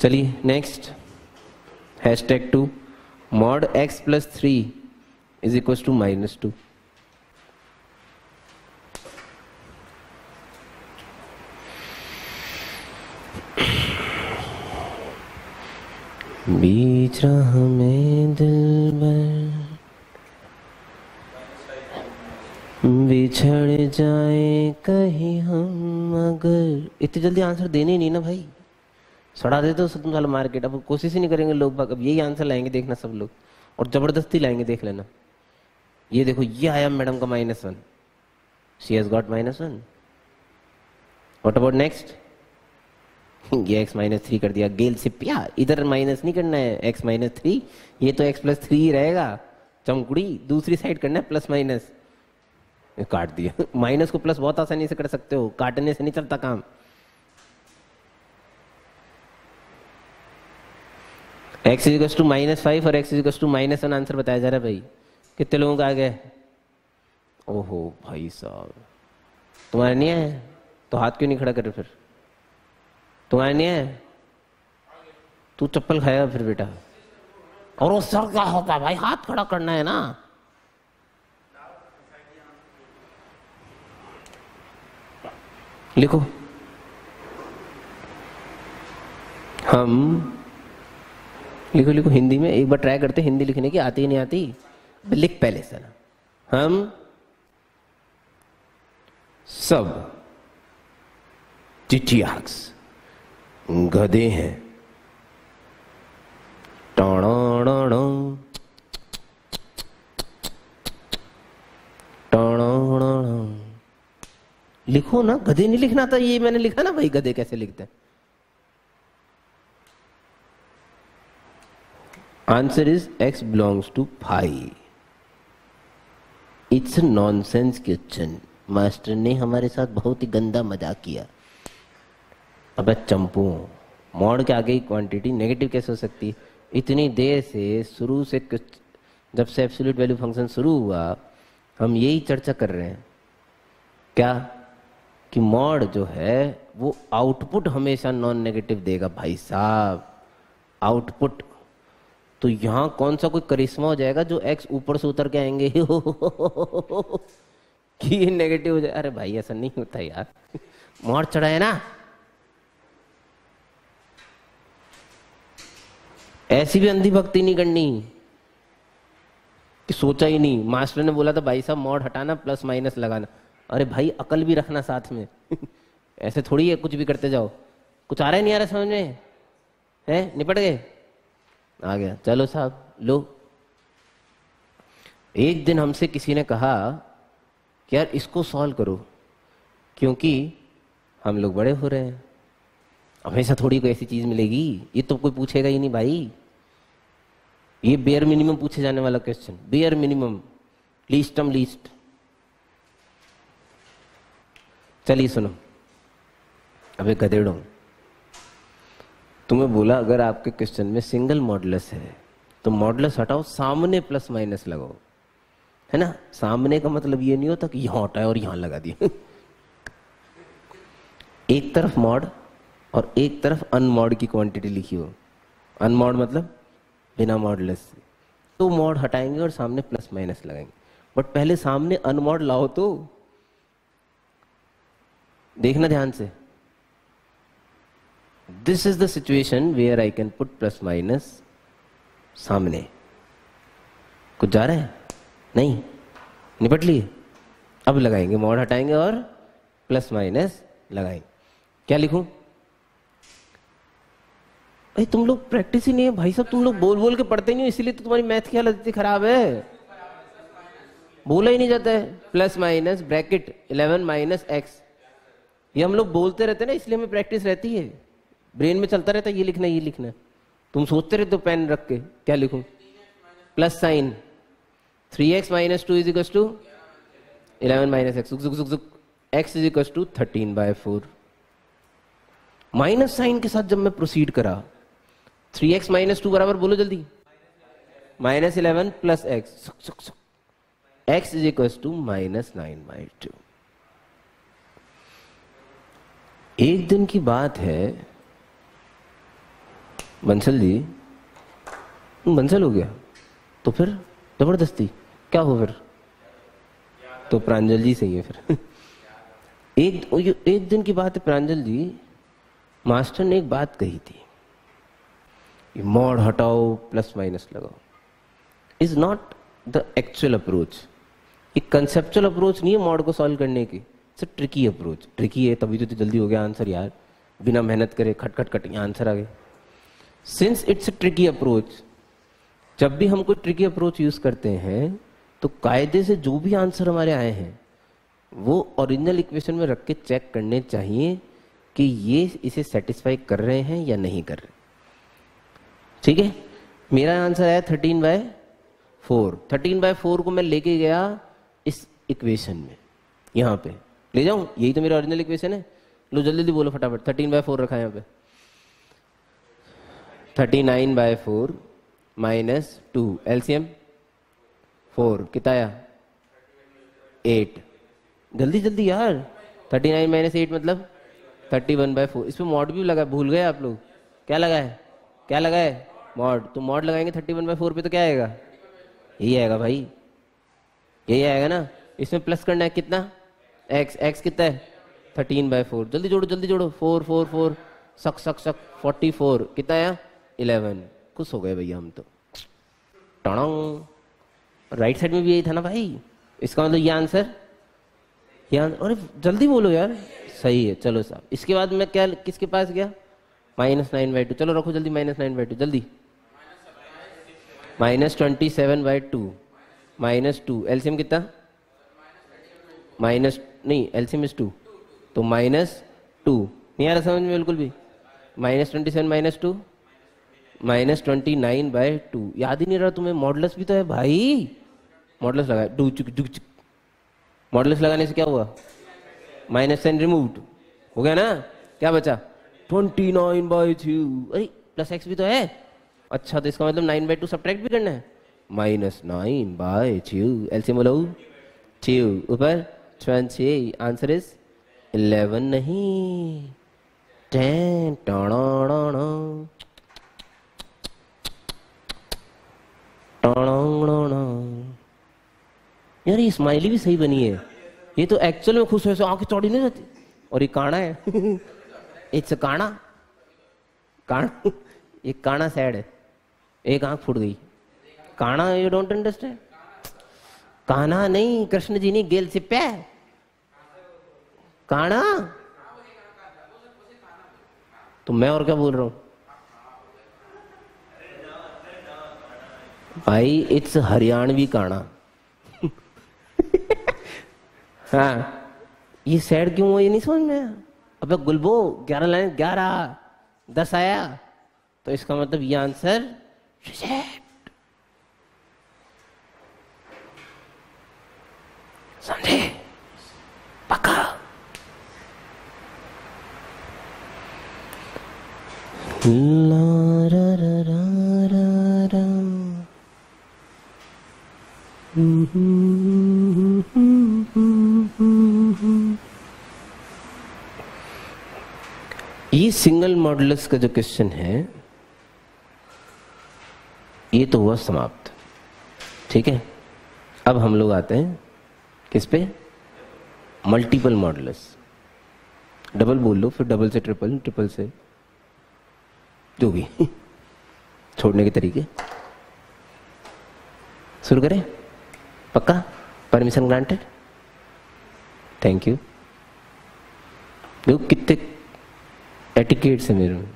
चलिए next hashtag two mod x plus three is equal to minus two बीच राह में दिल भर। बिछड़ जाए कहीं हम अगर इतनी जल्दी आंसर देने ही नहीं ना भाई। सड़ा दे तो तुम साल मार्केट अब कोशिश ही नहीं करेंगे लोग अब यही आंसर लाएँगे देखना सब लोग। और ज़बरदस्ती लाएँगे देख लेना। ये देखो, ये आया मैडम का minus one she has got minus one what about next ये एक्स माइनस थ्री कर दिया। गेल से प्यार इधर माइनस नहीं करना है। एक्स माइनस थ्री ये तो एक्स प्लस थ्री रहेगा। चमकुड़ी, दूसरी साइड करना है प्लस माइनस काट दिया। माइनस को प्लस बहुत आसानी से कर सकते हो। काटने से नहीं चलता काम। X is two minus five और x is two minus one answer बताया जा रहा है भाई। कितने लोगों का आ गया ओहो भाई साहब। तुम्हारा नहीं है? तो हाथ क्यों नहीं खड़ा करे फिर? तुम्हारा नहीं है। तू चप्पल खाएगा फिर बेटा। और वो सर क्या होगा भाई? हाथ खड़ा करना है ना। लिखो। हम लिखो लिखो। हिंदी में एक बार ट्राई करते, हिंदी लिखने की आती नहीं आती? लिख पहले सर हम सब चिचियाक्स गधे हैं। लिखो ना, गधे नहीं लिखना था ये, मैंने लिखा ना भाई, गधे कैसे लिखते हैं? Answer is x belongs to five it's nonsense question master ने हमारे साथ बहुत ही गंदा मज़ाक किया। अब चंपू, मोड़ के आगे की क्वांटिटी नेगेटिव कैसे हो सकती है? इतनी देर से शुरू से कुछ, जब से एब्सोल्यूट वैल्यू फ़ंक्शन शुरू हुआ, हम यही चर्चा कर रहे हैं। क्या? कि मॉड जो है, वो आउटपुट हमेशा नॉन नेगेटिव देगा भाई साहब। आउटपुट तो यहाँ कौन सा कोई करिश्मा हो जाएगा जो एक्स ऊपर से उतर के आएँगे? कि ये नेगेटिव हो जाए। अरे भाई, ऐसा नहीं होता यार। मॉड चढ़ा है ना? ऐसी भी अंधी भक्ति नहीं करनी। कि सोचा ही नहीं। मास्टर ने बोला था, भाई साहब, मॉड हटाना, प्लस माइनस लगाना। अरे भाई, अकल भी रखना साथ में। ऐसे थोड़ी है, कुछ भी करते जाओ। कुछ आ रहा है, नहीं आ रहा समझ में? है? निपट गए? आ गया। चलो साहब, लो। एक दिन हमसे किसी ने कहा कि यार, इसको सॉल्व करो, क्योंकि हम लोग बड़े हो रहे हैं। हमेशा थोड़ी कोई ऐसी चीज़ मिलेगी? ये तो कोई पूछेगा ही नहीं भाई। ये बेयर मिनिमम पूछे जाने वाला question bare minimum least least चलिए सुनो। अबे गधेड़ो। तुम्हें बोला, अगर आपके क्वेश्चन में सिंगल मॉडलस है तो मॉडलस हटाओ, सामने प्लस माइनस लगाओ। है ना? सामने का मतलब ये नहीं होता कि यहाँ हटाए और यहाँ लगा दिया। एक तरफ़ मॉड और एक तरफ़ अनमॉड की क्वांटिटी लिखी हो। अनमॉड मतलब बिना मॉडलेस तो मॉड हटाएँगे और सामने प्लस माइनस लगाएँगे। बट पहले सामने अनमॉड लाओ तो देखना ध्यान से। This is the situation where I can put plus minus सामने। कुछ जा रहा है? नहीं। निपट लिए। अब लगाएँगे। मॉड हटाएँगे और प्लस माइनस लगाएँगे। क्या लिखूं? भाई, तुम लोग प्रैक्टिस ही नहीं है। भाई साहब, तुम लोग बोल बोल के पढ़ते नहीं हो, इसीलिए तो तुम्हारी मैथ की हालत इतनी खराब है। बोला ही नहीं जाता है। Plus minus bracket eleven minus x ये हम लोग बोलते रहते हैं ना, इसलिए हमें प्रैक्टिस रहती है। ब्रेन में चलता रहता है, ये लिखना ये लिखना। तुम सोचते रहते हो पेन रख के, क्या लिखूं? Plus sign three x minus two is equals to eleven minus x x is equals to thirteen by four minus sign के साथ जब मैं प्रोसीड करा थ्री एक्स माइनस टू बराबर बोलो जल्दी। Minus eleven plus x x is equal to minus nine by two एक दिन की बात है। बंसल जी बंसल हो गया। तो फिर ज़बरदस्ती क्या हो फिर? तो प्रांजल जी सही है फिर। एक एक दिन की बात है प्रांजल जी। मास्टर ने एक बात कही थी। मॉड हटाओ प्लस माइनस लगाओ। Is not the actual approach एक कंसेप्चुअल अप्रोच नहीं है मॉड को सॉल्व करने की। It's a tricky approach tricky है, तभी तो जल्दी हो गया आंसर यार। बिना मेहनत करे खट खट खट आंसर आ गए। Since it's a tricky approach जब भी हम कोई ट्रिकी अप्रोच यूज़ करते हैं तो कायदे से जो भी आंसर हमारे आए हैं, वो ओरिजिनल इक्वेशन में रख के चेक करने चाहिए कि ये इसे सेटिस्फाई कर रहे हैं या नहीं कर रहे ठीक है? मेरा आंसर है thirteen by four thirteen by four को मैं लेके गया इस इक्वेशन में। यहाँ पे। ले जाऊँ? यही तो मेरा ओरिजिनल इक्वेशन है। लो जल्दी जल्दी बोलो फटाफट। थर्टीन बाय फोर रखा है यहाँ पे। Thirty nine by four minus two LCM four कितना एट जल्दी जल्दी यार। थर्टी नाइन माइनस एट मतलब? थर्टी वन बाय फोर इसमें मॉड भी लगा, भूल गए आप लोग। क्या लगा है? क्या लगा है? मॉड तो मॉड लगाएँगे थर्टी वन बाई फोर पे तो क्या आएगा? यही आएगा भाई। यही आएगा ना? इसमें प्लस करना है कितना? एक्स एक्स कितना है? थर्टीन बाय फोर जल्दी जोड़ो जल्दी जोड़ो। फोर फोर फोर सक सक सक। फोर्टी फोर कितना आया? इलेवन खुश हो गए भैया हम तो। टणों राइट साइड में भी यही था ना भाई? इसका मतलब ये आंसर ये आंसर अरे जल्दी बोलो यार। सही है, चलो साहब। इसके बाद मैं क्या, किसके पास गया? माइनस नाइन बाई टू चलो रखो जल्दी माइनस नाइन बाई टू जल्दी। Minus twenty seven by two, minus two LCM कितना? माइनस, नहीं एलसीएम इज़ टू तो माइनस टू, नहीं आ रहा समझ में बिल्कुल भी? Minus twenty seven minus two, minus twenty nine by two, याद ही नहीं रहा तुम्हें, मॉडलस भी तो है भाई। मॉडलस लगा डू चुक चुक चुक। मॉडलस लगाने से क्या हुआ? माइनस साइन रिमूव हो गया ना? क्या बचा? ट्वेंटी नाइन बाई थ्यू अरे प्लस एक्स भी तो है। अच्छा तो इसका मतलब नाइन बाई टू सब्ट्रैक्ट भी करना है? माइनस नाइन बाय थ्यू एलसीएम बोलो। थ्यू ऊपर। ट्वेंटी आंसर इज़ इलेवन नहीं। टेन यार, ये स्माइली भी सही बनी है। ये तो एक्चुअल में खुश हो आँखें चौड़ी नहीं जाती और ये काना है। इट्स काना। काना। एक काना सैड है। एक आँख फूट गई। काना यू डोंट अंडरस्टैंड काना नहीं कृष्ण जी ने गेल से पै। काना तो मैं और क्या बोल रहा हूँ? भाई इट्स हरियाणवी काना हाँ। ये सैड क्यों हुआ, ये नहीं समझ में अब गुलबो, ग्यारह लाइन, ग्यारह, दस आया। तो इसका मतलब ये आंसर ये सिंगल मॉडल्स का जो क्वेश्चन है ये तो हुआ समाप्त। ठीक है? अब हम लोग आते हैं किस पे? Multiple models. डबल बोल लो, फिर डबल से ट्रिपल ट्रिपल से जो भी। छोड़ने के तरीके। शुरू करें? पक्का? परमिशन ग्रांटेड थैंक यू देखो कितने एटिकेट्स से मेरे में।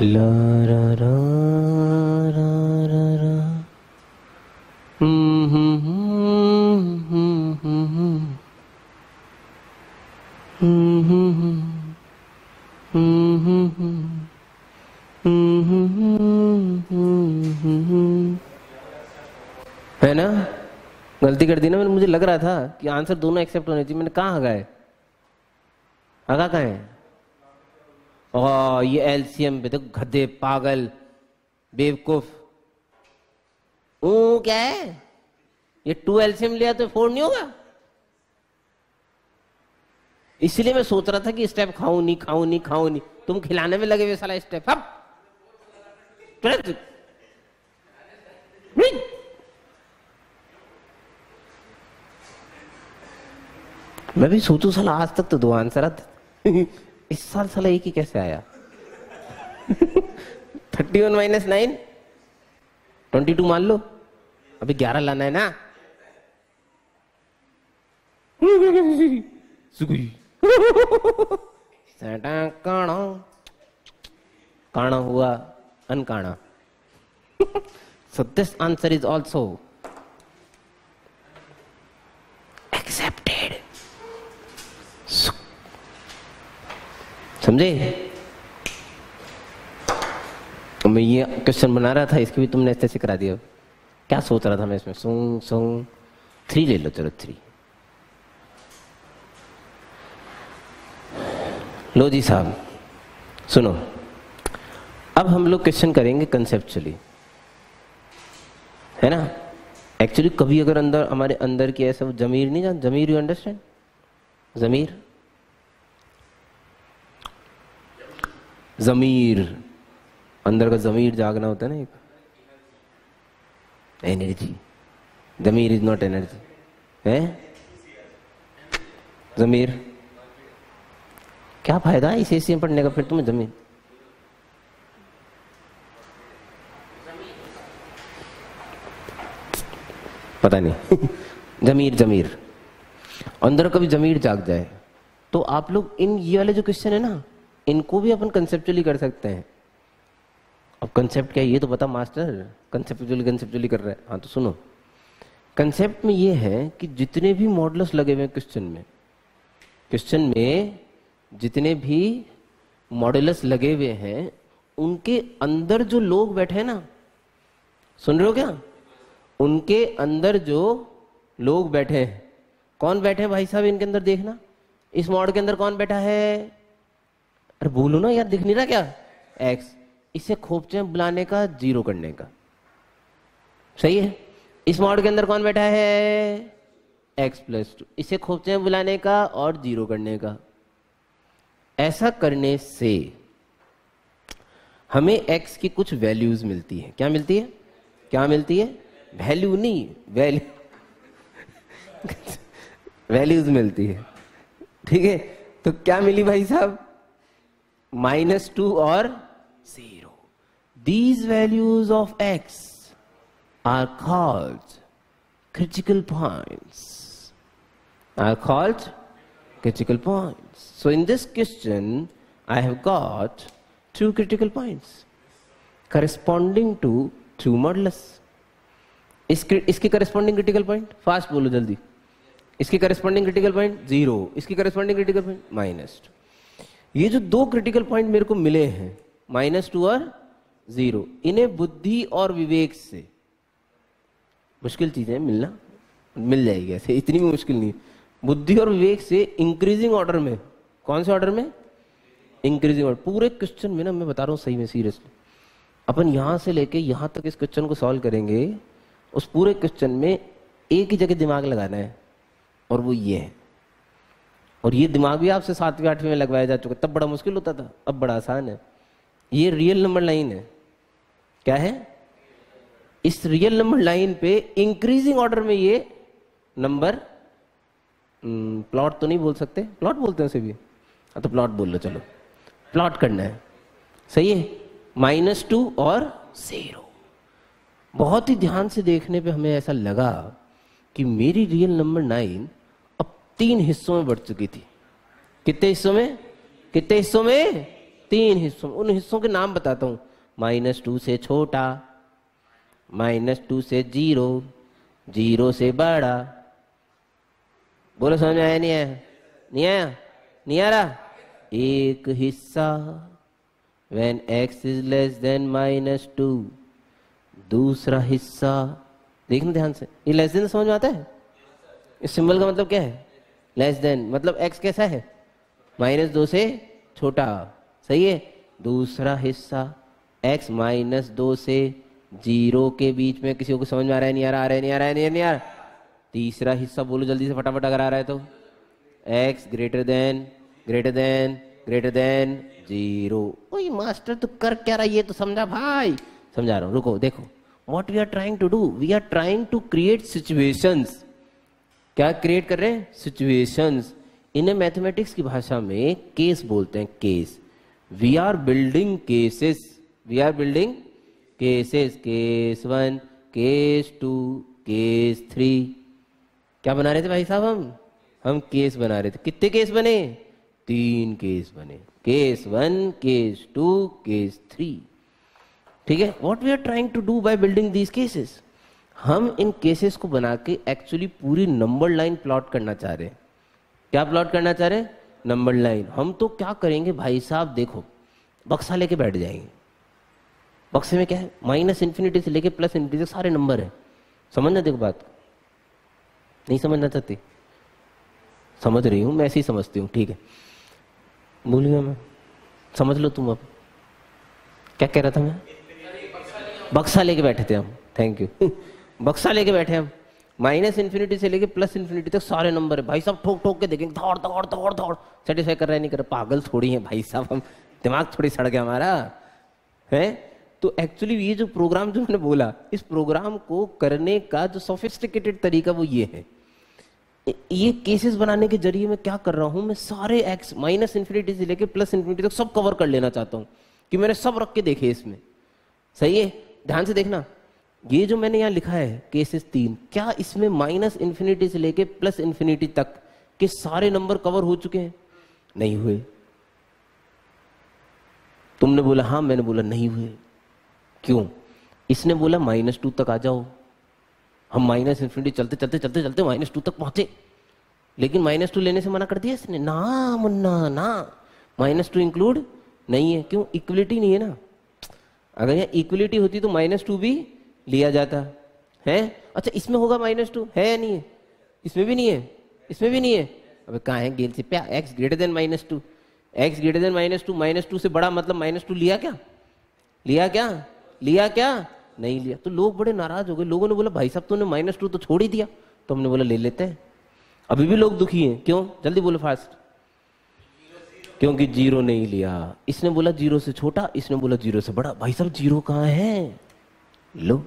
हम्म हम्म हम्म हम्म हम्म हम्म है ना गलती कर दी ना मैंने मुझे लग रहा था कि आंसर दोनों एक्सेप्ट होने चाहिए मैंने कहा गए आगा कहा है ये एलसीएम पे तो गधे, पागल, बेवकूफ़। ओ क्या है? ये टू एलसीएम लिया तो फोर नहीं होगा? इसलिए मैं सोच रहा था कि स्टेप खाऊं नहीं खाऊं नहीं खाऊं नहीं। तुम खिलाने में लगे हुए साला स्टेप अब। मैं भी सोचू साला, आज तक तो दो आंसर आते इस साल साला एक ही कैसे आया? Thirty one minus nine? Twenty two मान लो। अभी ग्यारह लाना है ना? काणा। काणा हुआ अनकाणा। So this answer is also समझे? मैं ये क्वेश्चन बना रहा था, इसके भी तुमने ऐसे ऐसे करा दिया। क्या सोच रहा था मैं इसमें? सुंग सुंग थ्री ले लो चलो थ्री लो जी साहब, सुनो। अब हम लोग क्वेश्चन करेंगे कंसेप्चुअली है ना? एक्चुअली कभी अगर अंदर, हमारे अंदर की ऐसा जमीर नहीं जान, जमीर यू अंडरस्टैंड जमीर? जमीर, अंदर का जमीर जागना होता है ना एक। Energy Zameer is not energy है? जमीर। क्या फ़ायदा है इस एसी पढ़ने का फिर तुम्हें ज़मीन पता नहीं। जमीर जमीर। अंदर कभी जमीर जाग जाए तो आप लोग इन ये वाले जो क्वेश्चन है ना इनको भी अपन कंसेप्चुअली कर सकते हैं। अब कंसेप्ट क्या है? ये तो बता मास्टर कंसेप्चुअली कंसेप्चुअली कर रहा है। हाँ तो सुनो। कंसेप्ट में ये है कि जितने भी मॉडल्स लगे हुए हैं क्वेश्चन में क्वेश्चन में जितने भी मॉडल्स लगे हुए हैं, उनके अंदर जो लोग बैठे हैं ना, सुन रहे हो क्या? उनके अंदर जो लोग बैठे हैं, कौन बैठे हैं भाई साहब इनके अंदर देखना? इस मॉड के अंदर कौन बैठा है? अरे बोलो ना यार, दिख नहीं रहा क्या? एक्स इसे खोपचे बुलाने का ज़ीरो करने का। सही है? इस मॉड के अंदर कौन बैठा है? एक्स प्लस टू इसे खोपचे बुलाने का और ज़ीरो करने का। ऐसा करने से हमें एक्स की कुछ वैल्यूज़ मिलती है। क्या मिलती है? क्या मिलती है? वैल्यू नहीं वैल्यू वैल्यूज़ मिलती है। ठीक है? तो क्या मिली भाई साहब? माइनस टू और zero these values of x are called critical points are called critical points. So in this question, I have got two critical points corresponding to two modulus. इसके इसकी करस्पॉन्डिंग क्रिटिकल पॉइंट फास्ट बोलो जल्दी इसकी करस्पॉन्डिंग क्रिटिकल पॉइंट जीरो इसकी corresponding critical point minus two ये जो दो क्रिटिकल पॉइंट मेरे को मिले हैं माइनस टू और ज़ीरो इन्हें बुद्धि और विवेक से। मुश्किल चीज़ें मिलना, मिल जाएगी ऐसे, इतनी भी मुश्किल नहीं। बुद्धि और विवेक से इंक्रीजिंग ऑर्डर में, कौन से ऑर्डर में? इंक्रीजिंग ऑर्डर पूरे क्वेश्चन में ना, मैं बता रहा हूँ सही में सीरियसली अपन यहाँ से लेके यहाँ तक इस क्वेश्चन को सॉल्व करेंगे, उस पूरे क्वेश्चन में एक ही जगह दिमाग लगाना है, और वो ये है। और ये दिमाग भी आपसे सातवीं, आठवीं में लगवाया जा चुका तब बड़ा मुश्किल होता था, अब बड़ा आसान है। ये रियल नंबर लाइन है। क्या है? इस रियल नंबर लाइन पे इंक्रीजिंग ऑर्डर में ये नंबर प्लॉट तो नहीं बोल सकते। प्लॉट बोलते हैं उसे भी। हाँ तो प्लॉट बोल लो, चलो। प्लॉट करना है। सही है? माइनस टू और ज़ीरो बहुत ही ध्यान से देखने पे हमें ऐसा लगा कि मेरी रियल नंबर नाइन तीन हिस्सों में बढ़ चुकी थी। कितने हिस्सों में? कितने हिस्सों में? तीन हिस्सों। में उन हिस्सों के नाम बताता हूँ। माइनस टू से छोटा, माइनस टू से ज़ीरो ज़ीरो से बड़ा। बोलो, समझ आया? नहीं आया? नहीं आया? नहीं आ रहा? एक हिस्सा। When x is less than minus two दूसरा हिस्सा। देखना ध्यान से। ये लेस देन समझ में आता है? इस सिंबल का मतलब क्या है? लेस देन मतलब x कैसा है? माइनस दो से छोटा। सही है? दूसरा हिस्सा x माइनस दो से ज़ीरो के बीच में किसी को समझ में आ रहा है नहीं आ रहा आ रहा है नहीं आ रहा है नहीं, आ रहा। तीसरा हिस्सा बोलो जल्दी से फटाफट अगर आ रहा है तो। X greater than greater than greater than zero. कोई मास्टर तो कर क्या रहा ये तो समझा भाई। समझा रहा हूँ रुको देखो। What we are trying to do we are trying to create situations क्या क्रिएट कर रहे हैं? सिचुएशंस इन्हें मैथमेटिक्स की भाषा में केस बोलते हैं case we are building cases we are building cases case one case two case three क्या बना रहे थे भाई साहब हम? हम केस बना रहे थे। कितने केस बने? तीन केस बने। Case one case two case three ठीक है? What we are trying to do by building these cases हम इन केसेस को बना के एक्चुअली पूरी नंबर लाइन प्लॉट करना चाह रहे हैं। क्या प्लॉट करना चाह रहे हैं? नंबर लाइन हम तो क्या करेंगे भाई साहब? देखो, बक्सा लेके बैठ जाएँगे। बक्से में क्या है? माइनस इन्फिनिटी से लेके प्लस इन्फिनिटी सारे नंबर है। समझना देखो बात? नहीं समझना चाहती? समझ रही हूँ, मैं ऐसे ही समझती हूँ, ठीक है। भूल गया मैं। समझ लो तुम अब। क्या कह रहा था मैं? बक्सा लेके बैठे थे हम। थैंक यू बक्सा लेके बैठे हम। माइनस इन्फिनिटी से लेके प्लस इन्फिनिटी तक सारे नंबर है। भाई साहब ठोक ठोक के देखेंगे, दौड़ दौड़ दौड़ दौड़। सेटिस्फाई कर रहे नहीं कर रहे। पागल थोड़ी है भाई साहब हम। दिमाग थोड़ी सड़ गया हमारा। है? तो एक्चुअली ये जो प्रोग्राम जो मैंने बोला, इस प्रोग्राम को करने का जो सोफिस्टिकेटेड तरीका वो ये है। ये केसेस बनाने के ज़रिए मैं क्या कर रहा हूँ? मैं सारे एक्स माइनस इन्फिनिटी से लेके प्लस इन्फिनिटी तक सब कवर कर लेना चाहता हूँ। कि मैंने सब रख के देखे इसमें। सही है? ध्यान से देखना। ये जो मैंने यहाँ लिखा है केसेस तीन, क्या इसमें माइनस इंफिनिटी से लेके प्लस इंफिनिटी तक के सारे नंबर कवर हो चुके हैं? नहीं हुए। तुमने बोला, हाँ, मैंने बोला, नहीं हुए। क्यों? इसने बोला माइनस टू तक आ जाओ। हम माइनस इंफिनिटी चलते चलते चलते चलते माइनस टू तक पहुँचे। लेकिन माइनस टू लेने से मना कर दिया इसने? ना, मुन्ना, ना। माइनस टू इंक्लूड नहीं है। क्यों? इक्वलिटी नहीं है ना। अगर यहाँ इक्वलिटी होती तो माइनस टू भी लिया जाता। है? अच्छा इसमें होगा माइनस टू है या नहीं है? इसमें भी नहीं है। इसमें भी नहीं है। अब कहा है गेल से? प्या x greater than minus two x greater than minus two minus two से बड़ा मतलब माइनस टू लिया क्या? लिया क्या? लिया क्या? नहीं लिया। तो लोग बड़े नाराज़ हो गए। लोगों ने बोला, भाई साहब तुमने माइनस टू तो छोड़ ही दिया। तो हमने बोला, ले लेते हैं। अभी भी लोग दुखी हैं। क्यों? जल्दी बोलो फास्ट क्योंकि ज़ीरो नहीं लिया। इसने बोला ज़ीरो से छोटा, इसने बोला ज़ीरो से बड़ा। भाई साहब ज़ीरो कहाँ है? लो।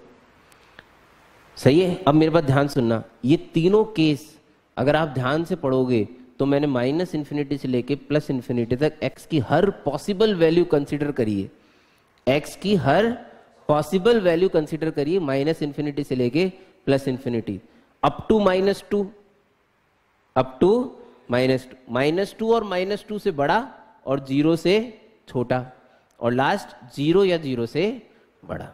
सही है? अब मेरे पास ध्यान सुनना। ये तीनों केस, अगर आप ध्यान से पढ़ोगे तो मैंने माइनस इंफिनिटी से लेके प्लस इंफिनिटी तक एक्स की हर पॉसिबल वैल्यू कंसीडर करिए एक्स की हर पॉसिबल वैल्यू कंसीडर करिए माइनस इंफिनिटी से लेके plus infinity up to minus two up to minus two minus two और माइनस टू से बड़ा और ज़ीरो से छोटा। और लास्ट ज़ीरो या ज़ीरो से बड़ा।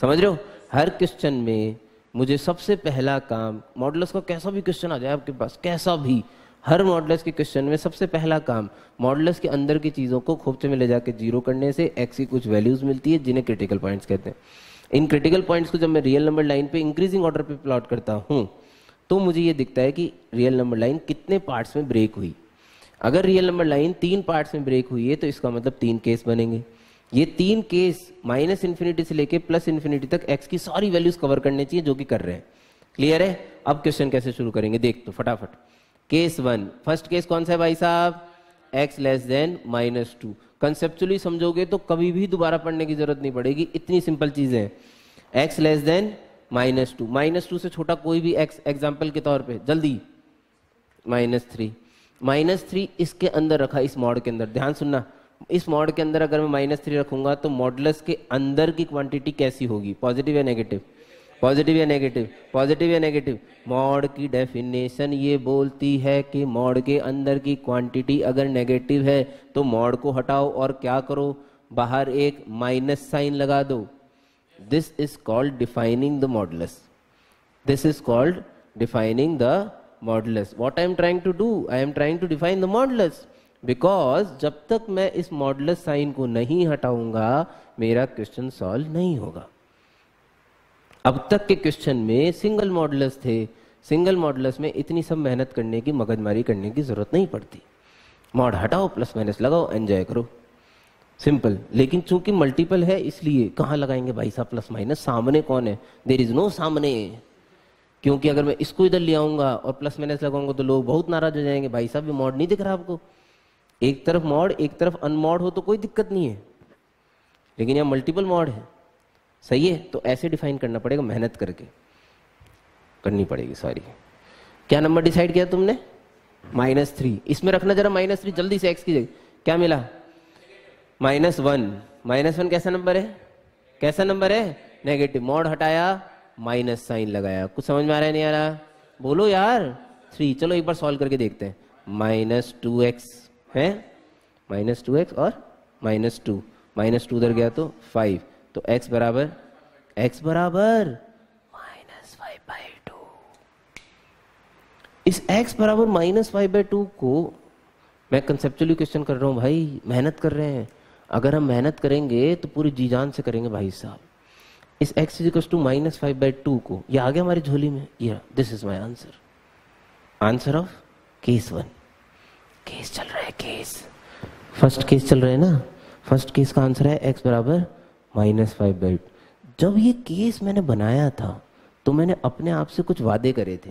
समझ रहे हो? हर क्वेश्चन में मुझे सबसे पहला काम मॉडल्स का कैसा भी क्वेश्चन आ जाए आपके पास, कैसा भी, हर मॉडल्स के क्वेश्चन में सबसे पहला काम मॉडल्स के अंदर की चीज़ों को खोपचे में ले जाकर ज़ीरो करने से एक्स की कुछ वैल्यूज़ मिलती है, जिन्हें क्रिटिकल पॉइंट्स कहते हैं। इन क्रिटिकल पॉइंट्स को जब मैं रियल नंबर लाइन पे इंक्रीजिंग ऑर्डर पे प्लॉट करता हूँ तो मुझे ये दिखता है कि रियल नंबर लाइन कितने पार्ट्स में ब्रेक हुई। अगर रियल नंबर लाइन तीन पार्ट्स में ब्रेक हुई है तो इसका मतलब तीन केस बनेंगे। ये तीन केस माइनस इन्फिनिटी से लेके प्लस इन्फिनिटी तक एक्स की सारी वैल्यूज़ कवर करनी चाहिए जो कि कर रहे हैं। क्लियर है? अब क्वेश्चन कैसे शुरू करेंगे? देख तो फटाफट। केस वन फ़र्स्ट केस कौन सा है भाई साहब? X less than minus two conceptually समझोगे तो कभी भी दोबारा पढ़ने की ज़रूरत नहीं पड़ेगी। इतनी सिंपल चीज़ें हैं। X less than minus two minus two से छोटा कोई भी एक्स एग्ज़ाम्पल के तौर पे। जल्दी। माइनस थ्री माइनस थ्री इसके अंदर रखा, इस मॉड के अंदर। ध्यान सुनना। इस मॉड के अंदर अगर मैं माइनस थ्री रखूँगा तो मॉडलस के अंदर की क्वांटिटी कैसी होगी? पॉजिटिव या नेगेटिव पॉजिटिव या नेगेटिव पॉजिटिव या नेगेटिव मॉड की डेफिनेशन ये बोलती है कि मॉड के अंदर की क्वांटिटी अगर नेगेटिव है तो मॉड को हटाओ और क्या करो? बाहर एक माइनस साइन लगा दो। This is called defining the modulus this is called defining the modulus what I am trying to do I am trying to define the modulus because जब तक मैं इस मॉडलस साइन को नहीं हटाऊँगा, मेरा क्वेश्चन सॉल्व नहीं होगा। अब तक के क्वेश्चन में सिंगल मॉडलस थे। सिंगल मॉडलस में इतनी सब मेहनत करने की, मगजमारी करने की ज़रूरत नहीं पड़ती। मॉड हटाओ प्लस माइनस लगाओ एंजॉय करो। सिंपल लेकिन चूँकि मल्टीपल है, इसलिए कहाँ लगाएँगे भाई साहब प्लस माइनस सामने कौन है? देर इज़ नो सामने। क्योंकि अगर मैं इसको इधर ले आऊँगा और प्लस माइनस लगाऊँगा तो लोग बहुत नाराज़ हो जाएँगे। भाई साहब, ये मॉड नहीं दिख रहा आपको। एक तरफ़ मॉड, एक तरफ़ अनमॉड हो तो कोई दिक्कत नहीं है। लेकिन यहाँ मल्टीपल मॉड है। सही है? तो ऐसे डिफाइन करना पड़ेगा, मेहनत करके। करनी पड़ेगी सॉरी क्या नंबर डिसाइड किया तुमने? माइनस थ्री इसमें रखना जरा माइनस थ्री जल्दी से एक्स की जगह। क्या मिला? माइनस वन माइनस वन कैसा नंबर है? कैसा नंबर है? नेगेटिव मॉड हटाया माइनस साइन लगाया। कुछ समझ में आ रहा है नहीं आ रहा? बोलो यार। थ्री चलो एक बार सॉल्व करके देखते हैं। माइनस टू एक्स है? माइनस टू एक्स और माइनस टू माइनस टू उधर गया तो फाइव तो एक्स बराबर एक्स बराबर माइनस फाइव बाई टू इस एक्स बराबर माइनस फाइव बाई टू को मैं कंसेप्चुअली क्वेश्चन कर रहा हूँ भाई, मेहनत कर रहे हैं। अगर हम मेहनत करेंगे तो पूरी जी जान से करेंगे भाई साहब। इस x is two minus five by two को, ये आ गया हमारी झोली में? ये this is my answer answer of case one case चल रहा है, केस। फ़र्स्ट केस चल रहा है ना? फ़र्स्ट केस का आंसर है एक्स बराबर माइनस फाइव बाई जब ये केस मैंने बनाया था तो मैंने अपने आप से कुछ वादे करे थे।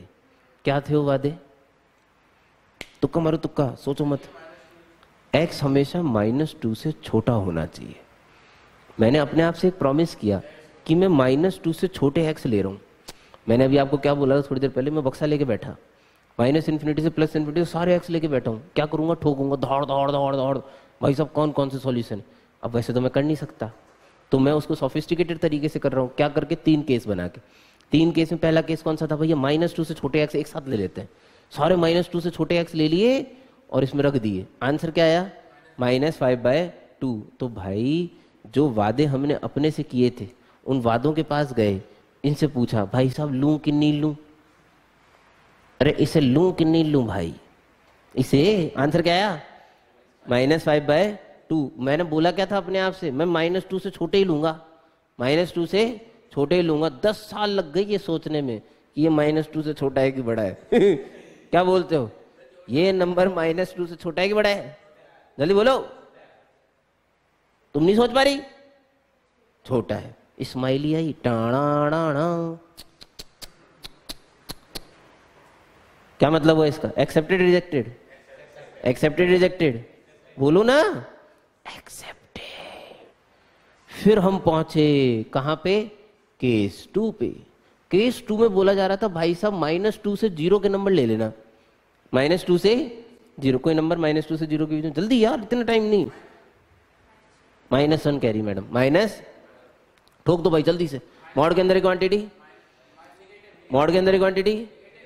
क्या थे वो वादे? तुक्का मारो तुक्का, सोचो मत। एक्स हमेशा माइनस टू से छोटा होना चाहिए। मैंने अपने आप से एक प्रॉमिस किया कि मैं माइनस टू से छोटे एक्स ले रहा हूँ। मैंने अभी आपको क्या बोला था थोड़ी देर पहले? मैं बक्सा लेके बैठा। माइनस इन्फिनिटी से प्लस इन्फिनिटी, सारे एक्स लेके बैठा हूँ। क्या करूँगा? ठोकूँगा। दौड़ दौड़ दौड़ दौड़। भाई साहब, कौन कौन से सॉल्यूशन अब वैसे तो मैं कर नहीं सकता। तो मैं उसको सोफिस्टिकेटेड तरीके से कर रहा हूँ। क्या करके? तीन केस बना के। तीन केस में पहला केस कौन सा था? भैया माइनस टू से छोटे एक्स एक साथ ले लेते हैं। सारे माइनस टू से छोटे एक्स ले लिए और इसमें रख दिए। आंसर क्या आया? माइनस फाइव बाय टू तो भाई, जो वादे हमने अपने से किए थे, उन वादों के पास गए। इनसे पूछा, भाई साहब, लूँ कि नहीं लू? अरे, इसे लू कि नहीं लू भाई? इसे आंसर क्या आया? Minus five by two. मैंने बोला क्या था अपने आप से? मैं माइनस टू से छोटे ही लूँगा। माइनस टू से छोटे ही लूँगा। दस साल लग गई ये सोचने में कि ये माइनस टू से छोटा है कि बड़ा है। क्या बोलते हो? ये नंबर माइनस टू से छोटा है कि बड़ा है? जल्दी बोलो। तुम नहीं सोच पा रही? छोटा है। स्माइली आई टाणा। क्या मतलब हुआ इसका? एक्सेप्टेड रिजेक्टेड एक्सेप्टेड रिजेक्टेड बोलो ना। एक्सेप्टेड फिर हम पहुँचे कहाँ पे? केस टू पे। केस टू में बोला जा रहा था, भाई साहब माइनस टू से ज़ीरो के नंबर ले लेना। माइनस टू से ज़ीरो कोई नंबर माइनस टू से ज़ीरो के बीच में? जल्दी यार, इतना टाइम नहीं। Minus one carry madam. Minus ठोक दो भाई, जल्दी से। मॉड के अंदर क्वांटिटी मॉड के अंदर क्वांटिटी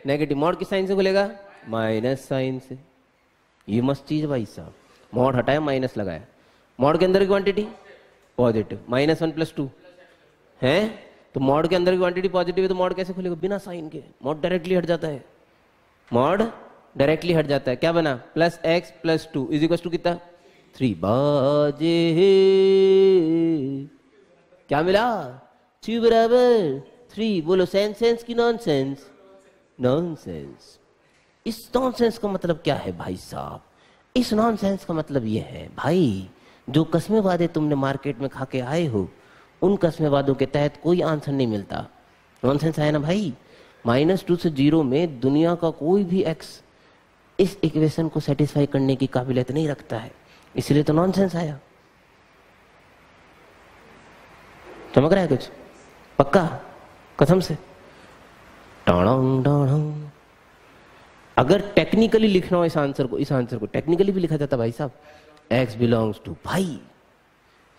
नेगेटिव मॉड किस साइन से खुलेगा? माइनस साइन से। ये मस्त चीज़ भाई साहब। मॉड हटाया माइनस लगाया। मॉड के अंदर की quantity positive minus one plus two है? तो मॉड के अंदर की क्वांटिटी पॉजिटिव है तो मॉड कैसे खुलेगा? बिना साइन के। मॉड डायरेक्टली हट जाता है। मॉड डायरेक्टली हट जाता है। क्या बना? Plus x plus two is equal to कितना? थ्री बाजे क्या मिला? थ्री बराबर। थ्री बोलो सेंस सेंस की नॉन सेंस नॉन सेंस इस नॉन सेंस का मतलब क्या है भाई साहब? इस नॉन सेंस का मतलब यह है, भाई, जो कस्मे वादे तुमने मार्केट में खा के आए हो, उन कस्मे वादों के तहत कोई आंसर नहीं मिलता। नॉन सेंस आया ना भाई? माइनस टू से ज़ीरो में दुनिया का कोई भी एक्स इस इक्वेशन को सेटिस्फाई करने की काबिलियत नहीं रखता है। इसलिए तो नॉनसेंस आया। चमक रहा है कुछ? पक्का? कसम से? अगर टेक्निकली लिखना हो इस आंसर को, इस आंसर को टेक्निकली भी लिखा जाता भाई साहब। एक्स बिलोंग्स टू भाई।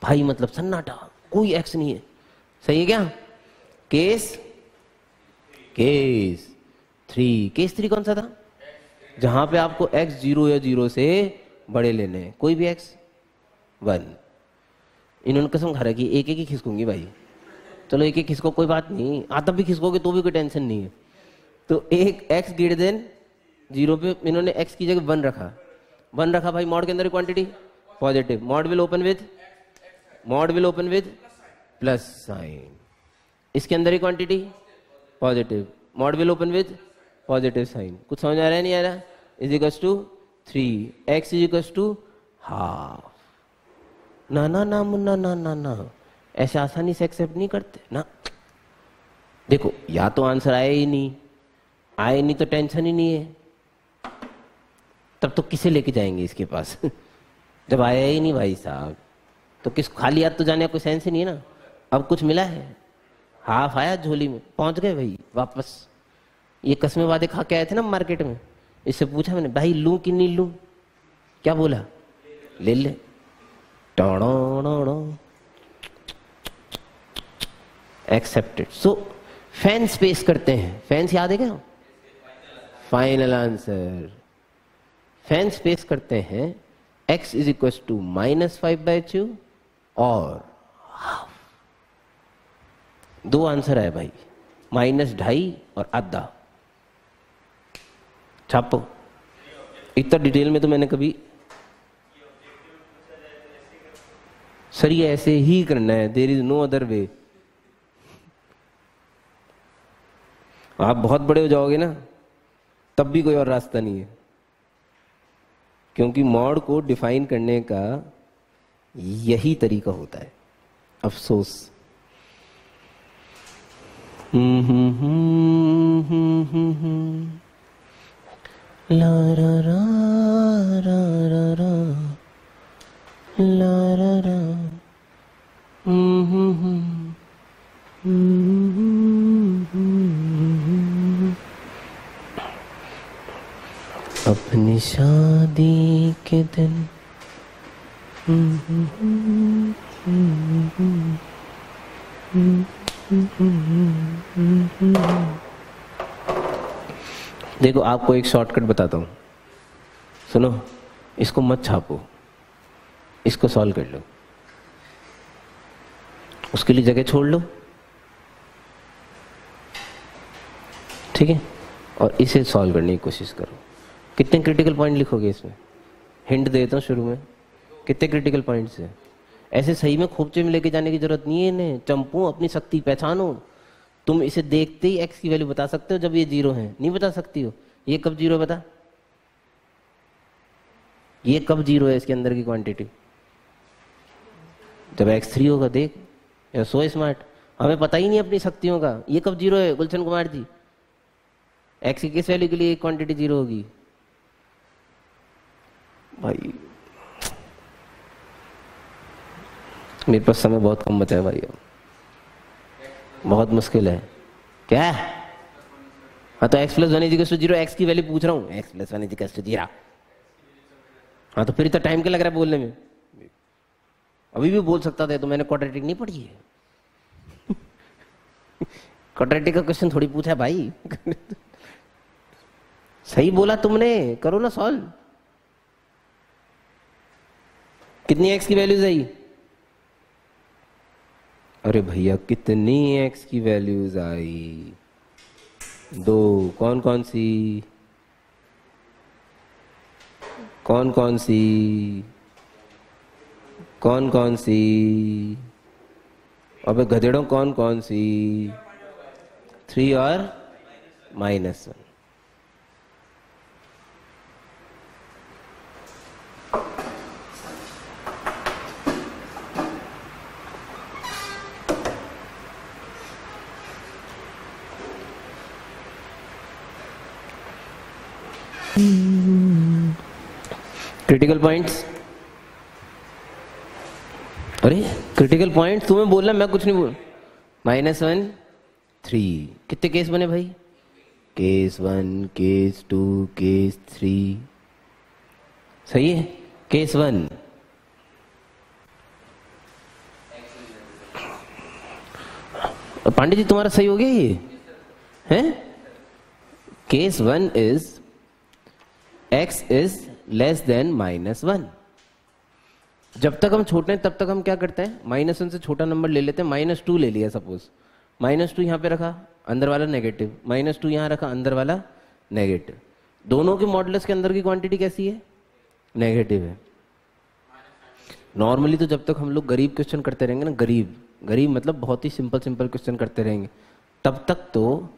भाई मतलब सन्नाटा। कोई एक्स नहीं है। सही है क्या? Case case three case three कौन सा था? जहाँ पे आपको एक्स ज़ीरो या ज़ीरो से बड़े लेने हैं। कोई भी एक्स वन इन्होंने कसम खा रखी एक एक ही खिसकूँगी भाई। चलो एक एक खिसको कोई बात नहीं आता भी खिसकोगे तो भी कोई टेंशन नहीं है। तो एक एक्स ग्रेटर देन ज़ीरो पे इन्होंने एक्स की जगह वन रखा। वन रखा भाई मॉड के अंदर quantity positive mod will open with mod will open with plus sign इसके अंदर ही quantity positive mod will open with positive sign कुछ समझ आ रहा है, नहीं आ रहा? Is equals to three x is equals to half ना ना ना, मुन्ना, ना ना ना। ऐसे आसानी से एक्सेप्ट नहीं करते? ना। देखो, या तो आंसर आया ही नहीं। आए नहीं तो टेंशन ही नहीं है। तब तो किसे लेके जाएँगे इसके पास? जब आया ही नहीं भाई साहब। तो किस, खाली याद तो जाने का कोई सेंस ही नहीं है ना। अब कुछ मिला है? हाफ़ आया झोली में। पहुँच गए भाई, वापस। ये कस्मे वादे खा के आए थे ना मार्केट में। इससे पूछा मैंने, भाई, लू कि नहीं लू? क्या बोला? ले ले। एक्सेप्टेड सो फैंस पेश करते हैं। फैंस याद है क्या? फाइनल आंसर फैंस पेश करते हैं, x is equal to minus five by two और दो आंसर है भाई। माइनस ढाई और आधा। छापो। इतना डिटेल में तो मैंने कभी सर, ये ऐसे ही करना है। There is no other way आप बहुत बड़े हो जाओगे ना तब भी कोई और रास्ता नहीं है। क्योंकि मॉड को डिफाइन करने का यही तरीका होता है। अफसोस। हम्म हम्म हम्म हम्म हम्म, हम्म। ला रा रा अपनी शादी के दिन। देखो, आपको एक शॉर्टकट बताता हूँ। सुनो, इसको मत छापो। इसको सॉल्व कर लो। उसके लिए जगह छोड़ लो। ठीक है? और इसे सॉल्व करने की कोशिश करो। कितने क्रिटिकल पॉइंट लिखोगे इसमें? हिंट देता हूँ शुरू में। कितने क्रिटिकल पॉइंट्स है? ऐसे सही में खोपचे में लेके जाने की ज़रूरत नहीं है इन्हें। चंपू, अपनी शक्ति पहचानो। तुम इसे देखते ही एक्स की वैल्यू बता सकते हो जब ये ज़ीरो है। नहीं बता सकती हो। ये कब ज़ीरो बता? ये कब ज़ीरो है इसके अंदर की क्वांटिटी जब एक्स थ्री होगा, देख। सो स्मार्ट हमें पता ही नहीं अपनी शक्तियों का। ये कब ज़ीरो है, गुलशन कुमार जी? एक्स की किस वैल्यू के लिए क्वांटिटी ज़ीरो होगी? भाई। मेरे पास समय बहुत कम बचा है भाई बहुत मुश्किल है। क्या? हाँ तो x plus one is equal to zero x की वैल्यू पूछ रहा हूँ। X plus one is equal to zero हाँ तो फिर तो टाइम क्या लग रहा है बोलने में? अभी भी बोल सकता था तो मैंने क्वाड्रेटिक नहीं पढ़ी है। क्वाड्रेटिक का क्वेश्चन थोड़ी पूछा है भाई। सही बोला तुमने, करो ना सॉल्व कितनी एक्स की वैल्यूज़ आई अरे भैया, कितनी एक्स की वैल्यूज़ आई? दो, कौन कौन सी? कौन कौन सी? कौन कौन सी? अबे गधेड़ों, कौन कौन सी? थ्री और माइनस वन क्रिटिकल पॉइंट्स अरे क्रिटिकल पॉइंट तुम्हें बोलना मैं कुछ नहीं बोल माइनस वन थ्री कितने केस बने भाई? Case one case two case three सही है? केस वन पांडे जी तुम्हारा सही हो गया ये? है? Case one is x is less than minus one जब तक हम छोटे हैं, तब तक हम क्या करते हैं? माइनस वन से छोटा नंबर ले लेते हैं माइनस टू ले लिया सपोज़ माइनस टू यहाँ पे रखा, अंदर वाला नेगेटिव माइनस टू यहाँ रखा, अंदर वाला नेगेटिव दोनों के मॉडल्स के अंदर की क्वांटिटी कैसी है? नेगेटिव है. नॉर्मली तो जब तक हम लोग गरीब क्वेश्चन करते रहेंगे ना, गरीब. गरीब मतलब बहुत ही सिंपल सिंपल क्वेश्चन करते रहेंगे. तब तक तो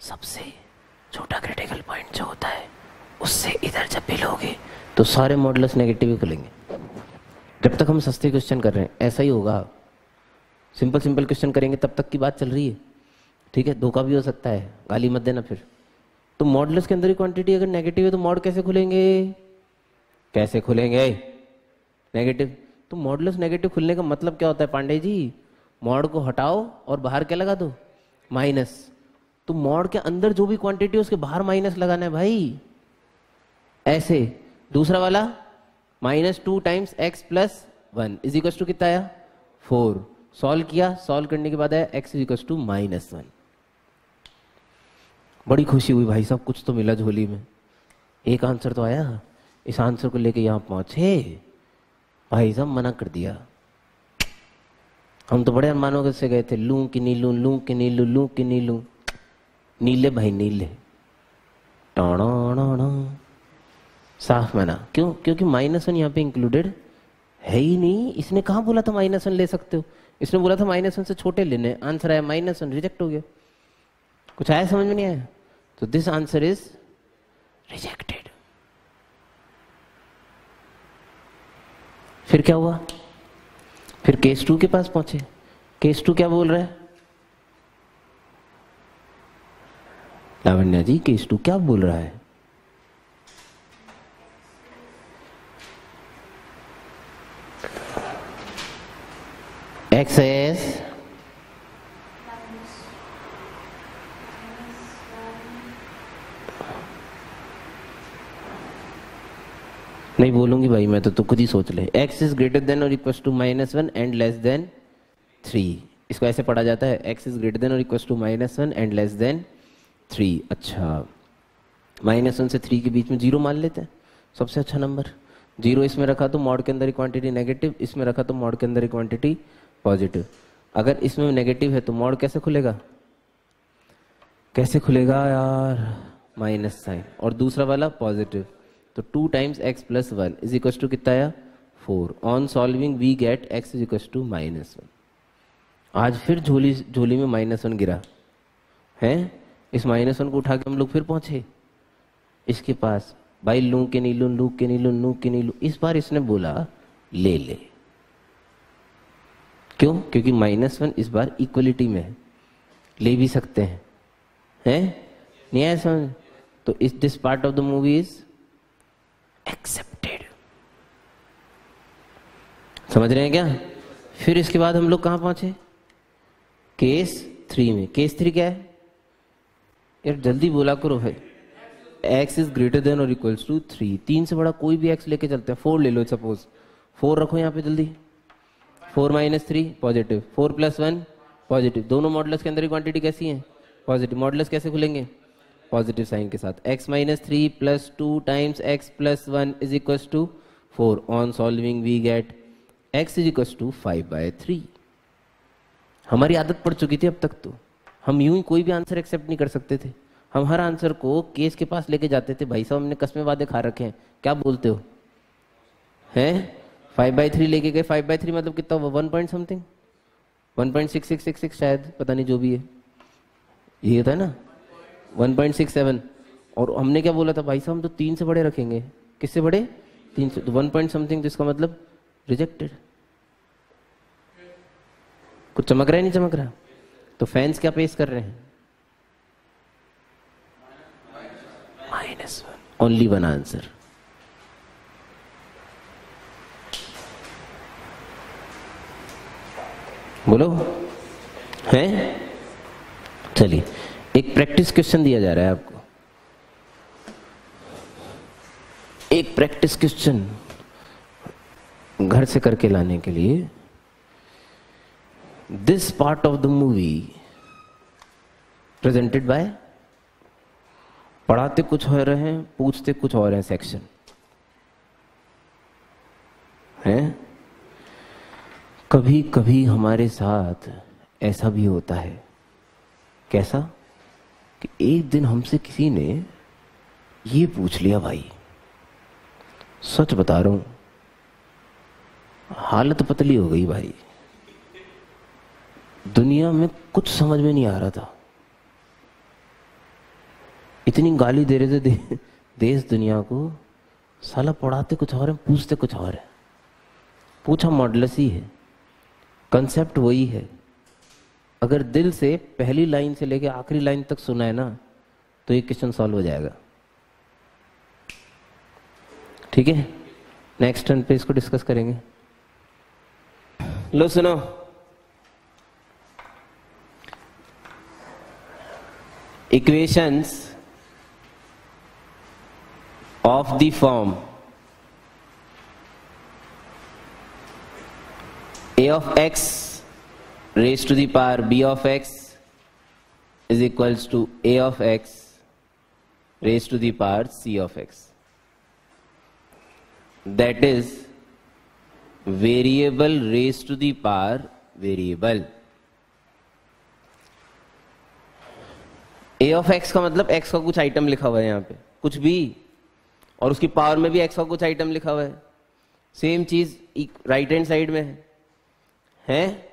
सबसे छोटा क्रिटिकल पॉइंट जो होता है उससे इधर जब भी लोगे। तो सारे मॉडल्स नेगेटिव ही खुलेंगे। जब तक हम सस्ते क्वेश्चन कर रहे हैं, ऐसा ही होगा। सिंपल सिंपल क्वेश्चन करेंगे, तब तक की बात चल रही है। ठीक है, धोखा भी हो सकता है। गाली मत देना फिर। तो मॉडल्स के अंदर ही क्वांटिटी अगर नेगेटिव है तो मॉड कैसे खुलेंगे? कैसे खुलेंगे? नेगेटिव तो मॉडल्स नेगेटिव खुलने का मतलब क्या होता है, पांडे जी? मॉड को हटाओ और बाहर क्या लगा दो? माइनस तो मॉड के अंदर जो भी क्वांटिटी है, उसके बाहर माइनस लगाना है भाई। ऐसे, दूसरा वाला minus two times x plus one is equal to कितना आया? फोर सॉल्व किया सॉल्व करने के बाद आया x is equal to minus one बड़ी खुशी हुई भाई साहब, कुछ तो मिला झोली में। एक आंसर तो आया। इस आंसर को लेके यहाँ पहुँचे। भाई साहब, मना कर दिया। हम तो बड़े अरमानों से गए थे। लू कि नी लू लू कि नी लू लू कि नी लू। नीले भाई, नीले। टाणा। साफ़ मना क्यों? क्योंकि माइनस वन यहाँ पे इंक्लूडेड है ही नहीं। इसने कहा बोला था माइनस वन ले सकते हो? इसने बोला था माइनस वन से छोटे लेने। आंसर आया माइनस वन रिजेक्ट हो गया। कुछ आया समझ में नहीं आया? तो दिस आंसर इज़ रिजेक्टेड फिर क्या हुआ? फिर केस टू के पास पहुँचे। केस टू क्या बोल रहा है? लावण्या जी केस टू क्या बोल रहा है? एक्सेस नहीं बोलूँगी भाई मैं तो तू खुद ही सोच ले। एक्स इज़ ग्रेटर देन और equal to minus one and less than three इसको ऐसे पढ़ा जाता है एक्स इज़ ग्रेटर देन और equal to minus one and less than three अच्छा। माइनस वन से थ्री के बीच में ज़ीरो मान लेते हैं। सबसे अच्छा नंबर ज़ीरो इसमें रखा तो मॉड के अंदर क्वांटिटी नेगेटिव इसमें रखा तो मॉड के अंदर क्वांटिटी पॉजिटिव। अगर इसमें नेगेटिव है तो मोड़ कैसे खुलेगा? कैसे खुलेगा यार? Minus sign. और दूसरा वाला पॉजिटिव। तो two times x plus one is equal to कितना आया four on solving we get x is equal to minus one आज फिर झोली झोली में माइनस वन गिरा। है? इस माइनस वन को उठा के हम लोग फिर पहुँचे। इसके पास, भाई लू के नीलू, लू के नीलू लू के नीलू, इस बार इसने बोला, ले ले। क्यों? क्योंकि माइनस वन इस बार इक्वलिटी में है। ले भी सकते हैं। हैं? नहीं है समझ? तो इस this part of the movie is accepted समझ रहे हैं क्या? फिर इसके बाद हम लोग कहाँ पहुँचे? केस थ्री में। केस थ्री क्या है? यार, जल्दी बोला करो भाई। एक्स इज़ ग्रेटर देन और इक्वल्स टू थ्री तीन से बड़ा कोई भी एक्स लेके चलते हैं। फोर ले लो सपोज़ फोर रखो यहाँ पे जल्दी। Four minus three, positive. Four plus one, positive. दोनों मॉडल्स के अंदर की क्वांटिटी कैसी है? पॉजिटिव मॉडल्स कैसे खुलेंगे? पॉजिटिव साइन के साथ। X minus three plus two times x plus one is equal to four on solving we get x is equal to five by three हमारी आदत पड़ चुकी थी अब तक तो। हम यूँ ही कोई भी आंसर एक्सेप्ट नहीं कर सकते थे। हम हर आंसर को केस के पास लेके जाते थे। भाई साहब, हमने कस्मे वादे खा रखे हैं। क्या बोलते हो? हैं? फाइव बाई थ्री लेके गए फाइव बाई थ्री मतलब कितना हुआ? One point something one point six six six six शायद, पता नहीं जो भी है। ये था ना? वन पॉइंट सिक्स सेवन और हमने क्या बोला था? भाई साहब, हम तो तीन से बड़े रखेंगे। किससे बड़े? तीन से तो वन पॉइंट समथिंग जिसका मतलब रिजेक्टेड कुछ चमक रहा है, नहीं चमक रहा? तो फैंस क्या पेश कर रहे हैं? Minus one only one answer बोलो? है? चलिए, एक प्रैक्टिस क्वेश्चन दिया जा रहा है आपको। एक प्रैक्टिस क्वेश्चन घर से करके लाने के लिए। This part of the movie presented by पढ़ाते कुछ हो रहे हैं पूछते कुछ और हैं सेक्शन है? कभी कभी हमारे साथ ऐसा भी होता है। कैसा? कि एक दिन हमसे किसी ने ये पूछ लिया भाई। सच बता रहा हूँ हालत पतली हो गई भाई। दुनिया में कुछ समझ में नहीं आ रहा था। इतनी गाली दे रहे थे दे, देश दुनिया को। साला पढ़ाते कुछ और है पूछते कुछ और है। पूछा मॉडलस ही है। कंसेप्ट वही है। अगर दिल से पहली लाइन से लेकर आखिरी लाइन तक सुना है ना तो ये क्वेश्चन सॉल्व हो जाएगा। ठीक है? नेक्स्ट टर्न पे इसको डिस्कस करेंगे। लो, सुनो। Equations of the form a of x raised to the power b of x is equals to a of x raised to the power c of x. That is variable raised to the power variable. A of x का मतलब एक्स का कुछ आइटम लिखा हुआ है यहाँ पे कुछ भी और उसकी पावर में भी एक्स का कुछ आइटम लिखा हुआ है सेम चीज़ राइट हैंड साइड में है है?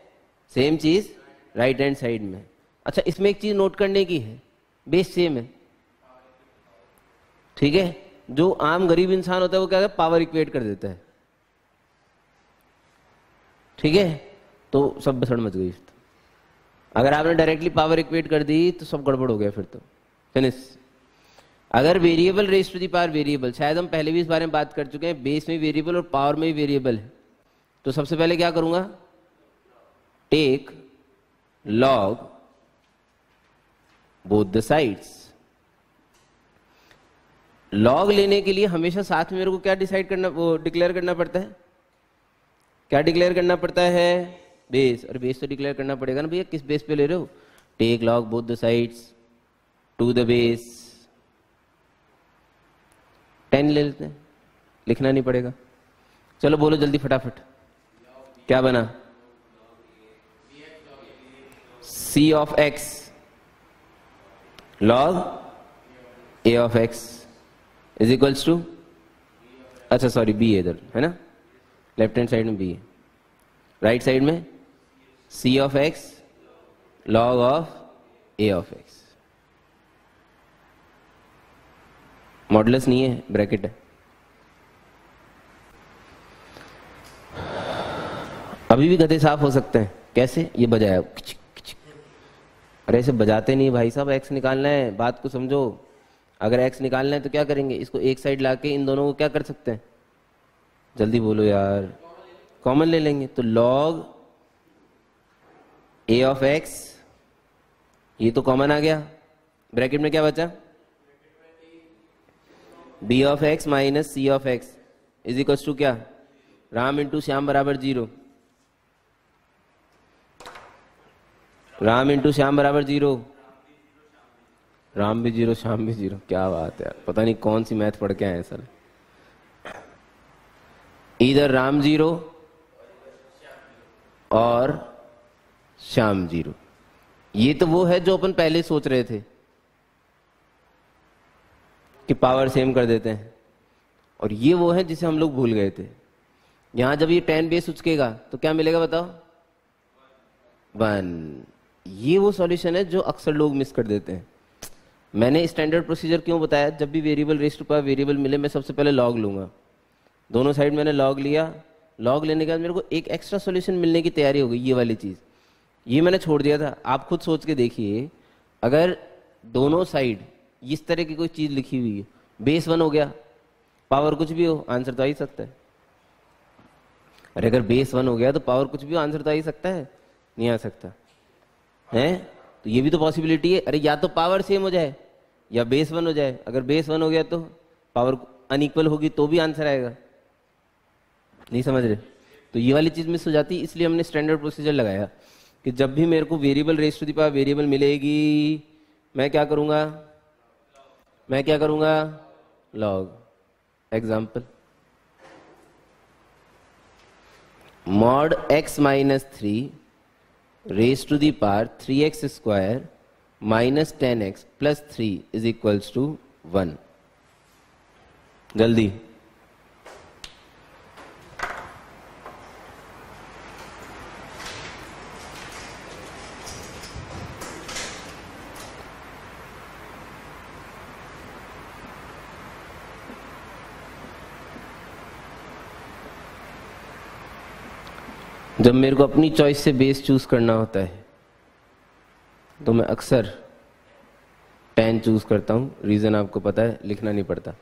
सेम चीज़? राइट हैंड साइड में। अच्छा इसमें एक चीज़ नोट करने की है। बेस सेम है। ठीक है? जो आम गरीब इंसान होता है, वो क्या है? पावर इक्वेट कर देता है। ठीक है? तो सब बसड़ मच गई। अगर आपने डायरेक्टली पावर इक्वेट कर दी तो सब गड़बड़ हो गया फिर तो। फिनिश अगर variable raise to the power variable शायद हम पहले भी इस बारे में बात कर चुके हैं बेस में वेरिएबल और पावर में वेरिएबल है। तो सबसे पहले क्या करूँगा? Take log both the sides log लेने के लिए हमेशा साथ में मेरे को क्या डिसाइड करना, वो डिक्लेयर करना पड़ता है? क्या डिक्लेयर करना पड़ता है? बेस और बेस तो डिक्लेयर करना पड़ेगा ना भैया, किस बेस पे ले रहे हो? Take log both the sides to the base ten ले लेते हैं, लिखना नहीं पड़ेगा। चलो बोलो जल्दी फटाफट। क्या बना? C of x log A of x is equals to अच्छा सॉरी बी इधर, है ना? लेफ़्ट हैंड साइड में बी राइट साइड में C of x log of A of x modulus नहीं है ब्रैकेट है। अभी भी गधे साफ़ हो सकते हैं। कैसे? ये बजाया अरे ऐसे बजाते नहीं, भाई साहब एक्स निकालना है, बात को समझो। अगर एक्स निकालना है तो क्या करेंगे? इसको एक साइड लाके इन दोनों को क्या कर सकते हैं? जल्दी बोलो यार। कॉमन ले लेंगे। तो लॉग ए ऑफ़ एक्स ये तो कॉमन आ गया। ब्रैकेट में क्या बचा? B of x minus C of x is equal to क्या? राम इंटू श्याम बराबर ज़ीरो राम इंटू श्याम बराबर ज़ीरो राम भी ज़ीरो श्याम भी ज़ीरो क्या बात है पता नहीं कौन सी मैथ पढ़ के आए सर। इधर राम ज़ीरो और श्याम ज़ीरो ये तो वो है जो अपन पहले सोच रहे थे कि पावर सेम कर देते हैं। और ये वो है जिसे हम लोग भूल गए थे। यहाँ जब ये टेन बेस उचकेगा तो क्या मिलेगा बताओ? वन ये वो सॉल्यूशन है जो अक्सर लोग मिस कर देते हैं। मैंने स्टैंडर्ड प्रोसीजर क्यों बताया? जब भी वेरिएबल रेस्ट पर वेरिएबल मिले, मैं सबसे पहले लॉग लूँगा। दोनों साइड मैंने लॉग लिया। लॉग लेने के बाद मेरे को एक एक्स्ट्रा सॉल्यूशन मिलने की तैयारी हो गई, ये वाली चीज़। ये मैंने छोड़ दिया था। आप खुद सोच के देखिए, अगर दोनों साइड इस तरह की कोई चीज़ लिखी हुई है बेस वन हो गया पावर कुछ भी हो आंसर तो आ ही सकता है। अरे अगर बेस वन हो गया तो पावर कुछ भी हो आंसर तो आ ही सकता है, नहीं आ सकता। है? तो ये भी तो पॉसिबिलिटी है। अरे, या तो पावर सेम हो जाए, या बेस वन हो जाए। अगर बेस वन हो गया तो पावर अनइक्वल होगी तो भी आंसर आएगा। नहीं समझ रहे? तो ये वाली चीज़ मिस हो जाती, इसलिए हमने स्टैंडर्ड प्रोसीजर लगाया कि जब भी मेरे को variable raise to the power variable मिलेगी, मैं क्या करूँगा? मैं क्या करूँगा? Log example mod x minus three raised to the power 3x square minus 10x plus 3 is equals to 1 जल्दी जब मेरे को अपनी चॉइस से बेस चूज़ करना होता है तो मैं अक्सर टेन चूज़ करता हूँ। रीज़न आपको पता है, लिखना नहीं पड़ता।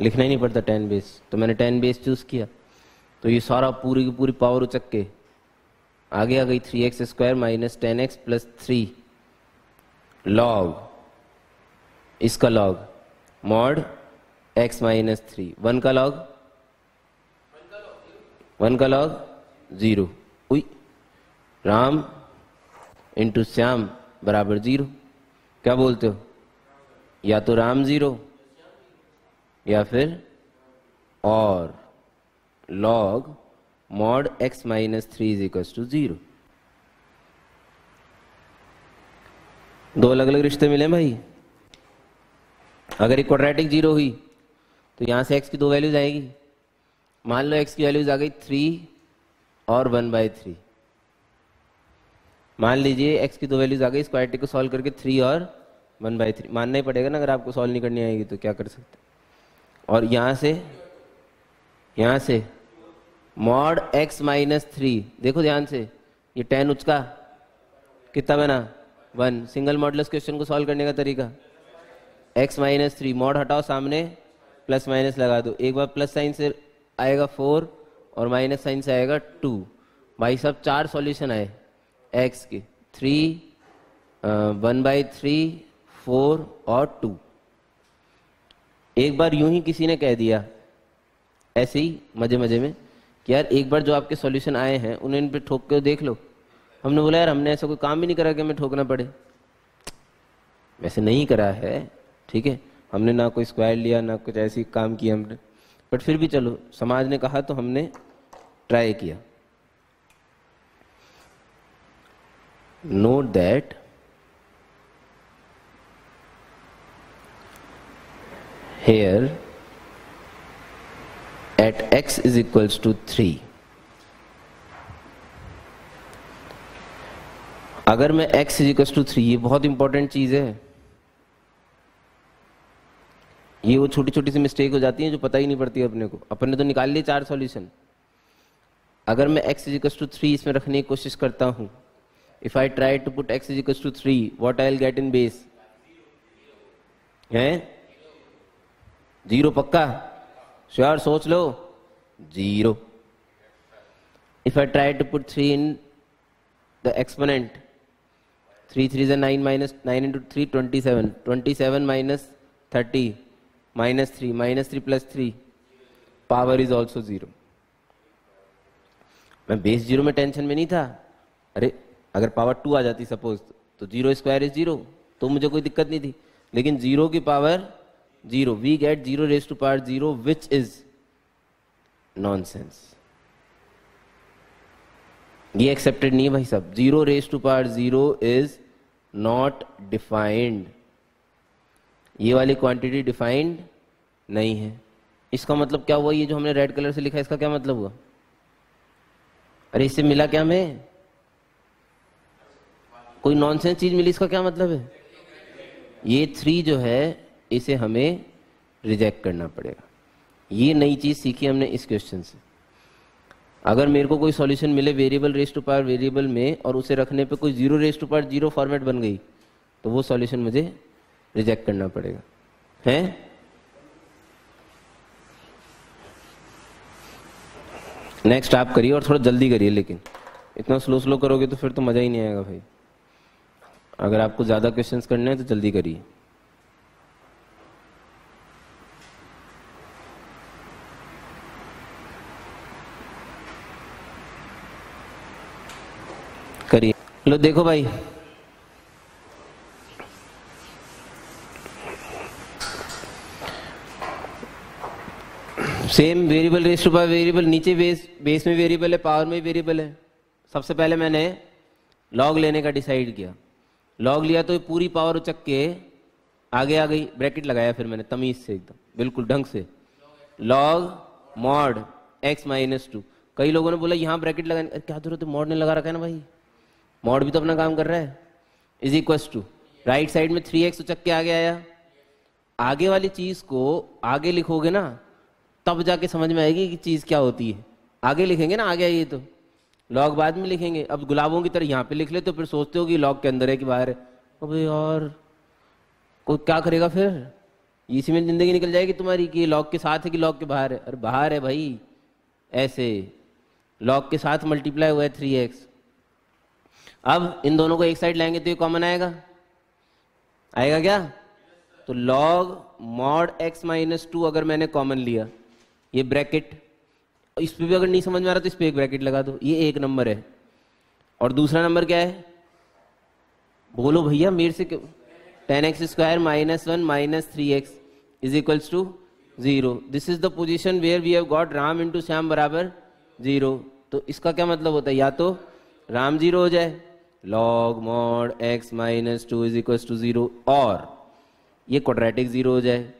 लिखना ही नहीं पड़ता टेन बेस तो मैंने टेन बेस चूज़ किया। तो ये सारा पूरी की पूरी पावर उचक के आगे आ गई three x square minus ten x plus three log इसका log mod x minus three one का लॉग वन का लॉग ज़ीरो। उई राम इंटू श्याम बराबर ज़ीरो। क्या बोलते हो? या तो राम ज़ीरो, या फिर और। Log mod x minus three is equal to zero दो अलग अलग रिश्ते मिले भाई। अगर एक क्वाड्रेटिक ज़ीरो हुई तो यहाँ से एक्स की दो वैल्यूज़ आएगी। मान लो एक्स की वैल्यूज़ आ गई थ्री और वन बाई थ्री। मान लीजिए एक्स की दो वैल्यूज़ आ गई स्क्वायर को सॉल्व करके थ्री और वन बाई थ्री मानना ही पड़ेगा ना, अगर आपको सॉल्व नहीं करनी आएगी तो क्या कर सकते और यहाँ से, यहाँ से मॉड एक्स माइनस थ्री देखो ध्यान से, ये टेन उसका कितना बना? वन सिंगल मॉडलस क्वेश्चन को सॉल्व करने का तरीका। एक्स माइनस थ्री मॉड हटाओ सामने प्लस माइनस लगा दो। एक बार प्लस साइन से आएगा फोर और माइनस साइन से आएगा टू भाई सब चार सॉल्यूशन आए. एक्स के. Three one by three four और टू एक बार यूँ ही किसी ने कह दिया, ऐसे ही मज़े मज़े में, कि यार एक बार जो आपके सॉल्यूशन आए हैं, उन्हें इन पे ठोक के देख लो. हमने बोला, यार, हमने ऐसा कोई काम भी नहीं करा कि हमें ठोकना पड़े. वैसे नहीं करा है, ठीक है? हमने ना कोई स्क्वायर लिया, ना कुछ ऐसी काम किया हमने. बट फिर भी चलो, समाज ने कहा तो हमने ट्राई किया। Note that here at x is equals to 3 अगर मैं x is equal to three ये बहुत इंपॉर्टेंट चीज़ है। ये वो छोटी छोटी सी मिस्टेक हो जाती है जो पता ही नहीं पड़ती अपने को। अपने तो निकाल लिए चार सॉल्यूशन अगर मैं एक्स इजिकल्स टू थ्री इसमें रखने की कोशिश करता हूँ if I try to put x is equals to three what I get in base है? ज़ीरो पक्का? श्योर? सोच लो। Zero if I try to put three in the exponent three three जै nine minus nine into three twenty seven twenty seven minus thirty minus three minus three plus three power is also zero मैं बेस ज़ीरो में टेंशन में नहीं था। अरे, अगर पावर टू आ जाती सपोज़ तो ज़ीरो स्क्वायर इज़ ज़ीरो तो मुझे कोई दिक्कत नहीं थी। लेकिन ज़ीरो की power zero we get zero raise to power zero which is non ये एक्सेप्टेड नहीं है भाई साहब। Zero raise to power zero is not defined ये वाली क्वांटिटी डिफाइंड नहीं है। इसका मतलब क्या हुआ? ये जो हमने रेड कलर से लिखा इसका क्या मतलब हुआ? अरे इससे मिला क्या हमें? कोई नॉनसेंस चीज़ मिली, इसका क्या मतलब है? ये थ्री जो है, इसे हमें रिजेक्ट करना पड़ेगा। ये नई चीज़ सीखी हमने इस क्वेश्चन से। अगर मेरे को कोई सॉल्यूशन मिले variable raise to power variable में, और उसे रखने पे कोई zero raise to power zero format बन गई तो वो सॉल्यूशन मुझे रिजेक्ट करना पड़ेगा। है? नेक्स्ट आप करिए और थोड़ा जल्दी करिए लेकिन। इतना स्लो स्लो करोगे तो फिर तो मज़ा ही नहीं आएगा भाई। अगर आपको ज़्यादा क्वेश्चंस करने हैं तो जल्दी करिए। करिए। लो, देखो भाई। Same variable raise to power variable नीचे बेस बेस में वेरिएबल है पावर में वेरिएबल है। सबसे पहले मैंने लॉग लेने का डिसाइड किया। लॉग लिया तो पूरी पावर उचक के आगे आ गई ब्रैकेट लगाया फिर मैंने तमीज से एकदम, बिल्कुल ढंग से। Log mod x minus two कई लोगों ने बोला, यहाँ ब्रैकेट लगाने क्या ज़रूरत है? मॉड ने लगा रखा है ना भाई। मॉड भी तो अपना काम कर रहा है। Is equal to right side में थ्री एक्स उचक के आगे आया। आगे वाली चीज़ को आगे लिखोगे ना तब जाके समझ में आएगी कि चीज़ क्या होती है। आगे लिखेंगे ना, आगे आइए तो। लॉग बाद में लिखेंगे। अब गुलाबों की तरह यहाँ पे लिख ले तो फिर सोचते हो कि लॉग के अंदर है कि बाहर है। अब यार वो क्या करेगा फिर? इसी में ज़िंदगी निकल जाएगी तुम्हारी कि लॉग के साथ है कि लॉग के बाहर है? अरे बाहर है भाई, ऐसे। लॉग के साथ मल्टीप्लाई हुआ है थ्री एक्स अब इन दोनों को एक साइड लाएँगे तो ये कॉमन आएगा। आएगा क्या? तो log mod x minus two अगर मैंने कॉमन लिया ये ब्रैकेट, इस पर भी अगर नहीं समझ में आ रहा तो इस पर एक ब्रैकेट लगा दो, ये एक नंबर है। और दूसरा नंबर क्या है? बोलो भैया, मेरे से ten x square minus one minus three x is equals to zero. This is the position where we have got Ram into Shyam बराबर ज़ीरो। तो इसका क्या मतलब होता है? या तो राम ज़ीरो हो जाए log mod x minus two is equals to zero और ये क्वाड्रेटिक ज़ीरो हो जाए।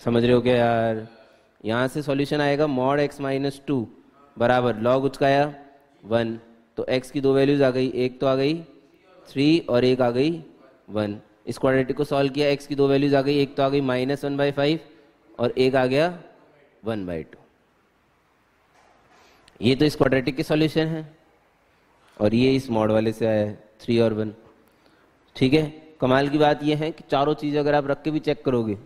समझ रहे हो क्या यार? यहाँ से सॉल्यूशन आएगा मॉड एक्स माइनस टू बराबर। लॉग उसका आया वन तो एक्स की दो वैल्यूज़ आ गई। एक तो आ गई थ्री और एक आ गई वन इस क्वाड्रेटिक को सॉल्व किया। एक्स की दो वैल्यूज़ आ गई। एक तो आ गई माइनस वन बाई फाइव और एक आ गया वन बाई टू ये तो इस क्वाड्रेटिक के सॉल्यूशन है और ये इस मॉड वाले से आया है। थ्री और वन ठीक है? कमाल की बात यह है कि चारों चीज़ अगर आप रख के भी चेक करोगे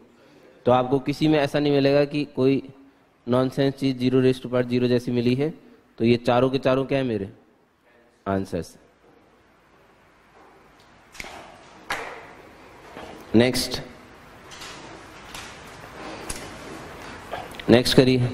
तो आपको किसी में ऐसा नहीं मिलेगा कि कोई nonsense cheese zero raised to power zero जैसी मिली है तो ये चारों के चारों क्या है मेरे? आंसर्स नेक्स्ट नेक्स्ट करिए।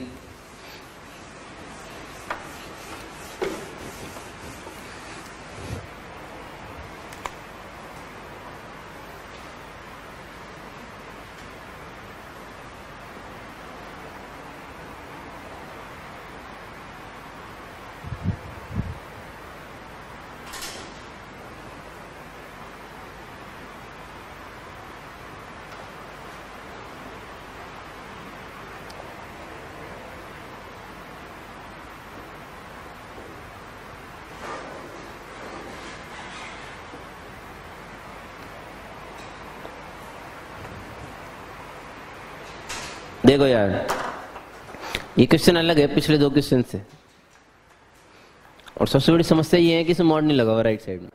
देखो यार, ये क्वेश्चन अलग है पिछले दो क्वेश्चन से। और सबसे बड़ी समस्या ये है कि इसमें मॉड नहीं लगा हुआ राइट साइड में।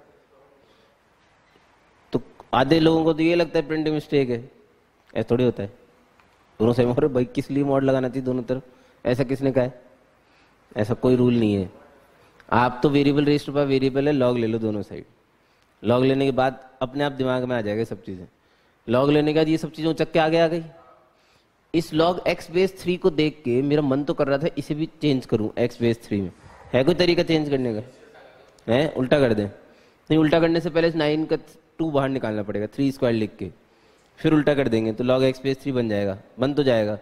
तो आधे लोगों को तो ये लगता है प्रिंटिंग मिस्टेक है। ऐसा थोड़ी होता है। दोनों साइड में भाई किस लिए मॉड लगाना चाहिए दोनों तरफ़? ऐसा किसने कहा है? ऐसा कोई रूल नहीं है। आप तो वेरिएबल रेस्ट पर वेरिएबल है लॉग ले लो दोनों साइड लॉग लेने के बाद अपने आप दिमाग में आ जाएगा सब चीज़ें। लॉग लेने के बाद ये सब चीज़ें उचक के आगे आ गई। इस लॉग एक्स बेस थ्री को देख के मेरा मन तो कर रहा था इसे भी चेंज करूँ एक्स बेस थ्री में। है कोई तरीका चेंज करने का? है? उल्टा कर दें। नहीं, उल्टा करने से पहले नाइन का टू बाहर निकालना पड़ेगा थ्री स्क्वायर लिख के। फिर उल्टा कर देंगे तो लॉग एक्स बेस थ्री बन जाएगा। बन तो जाएगा।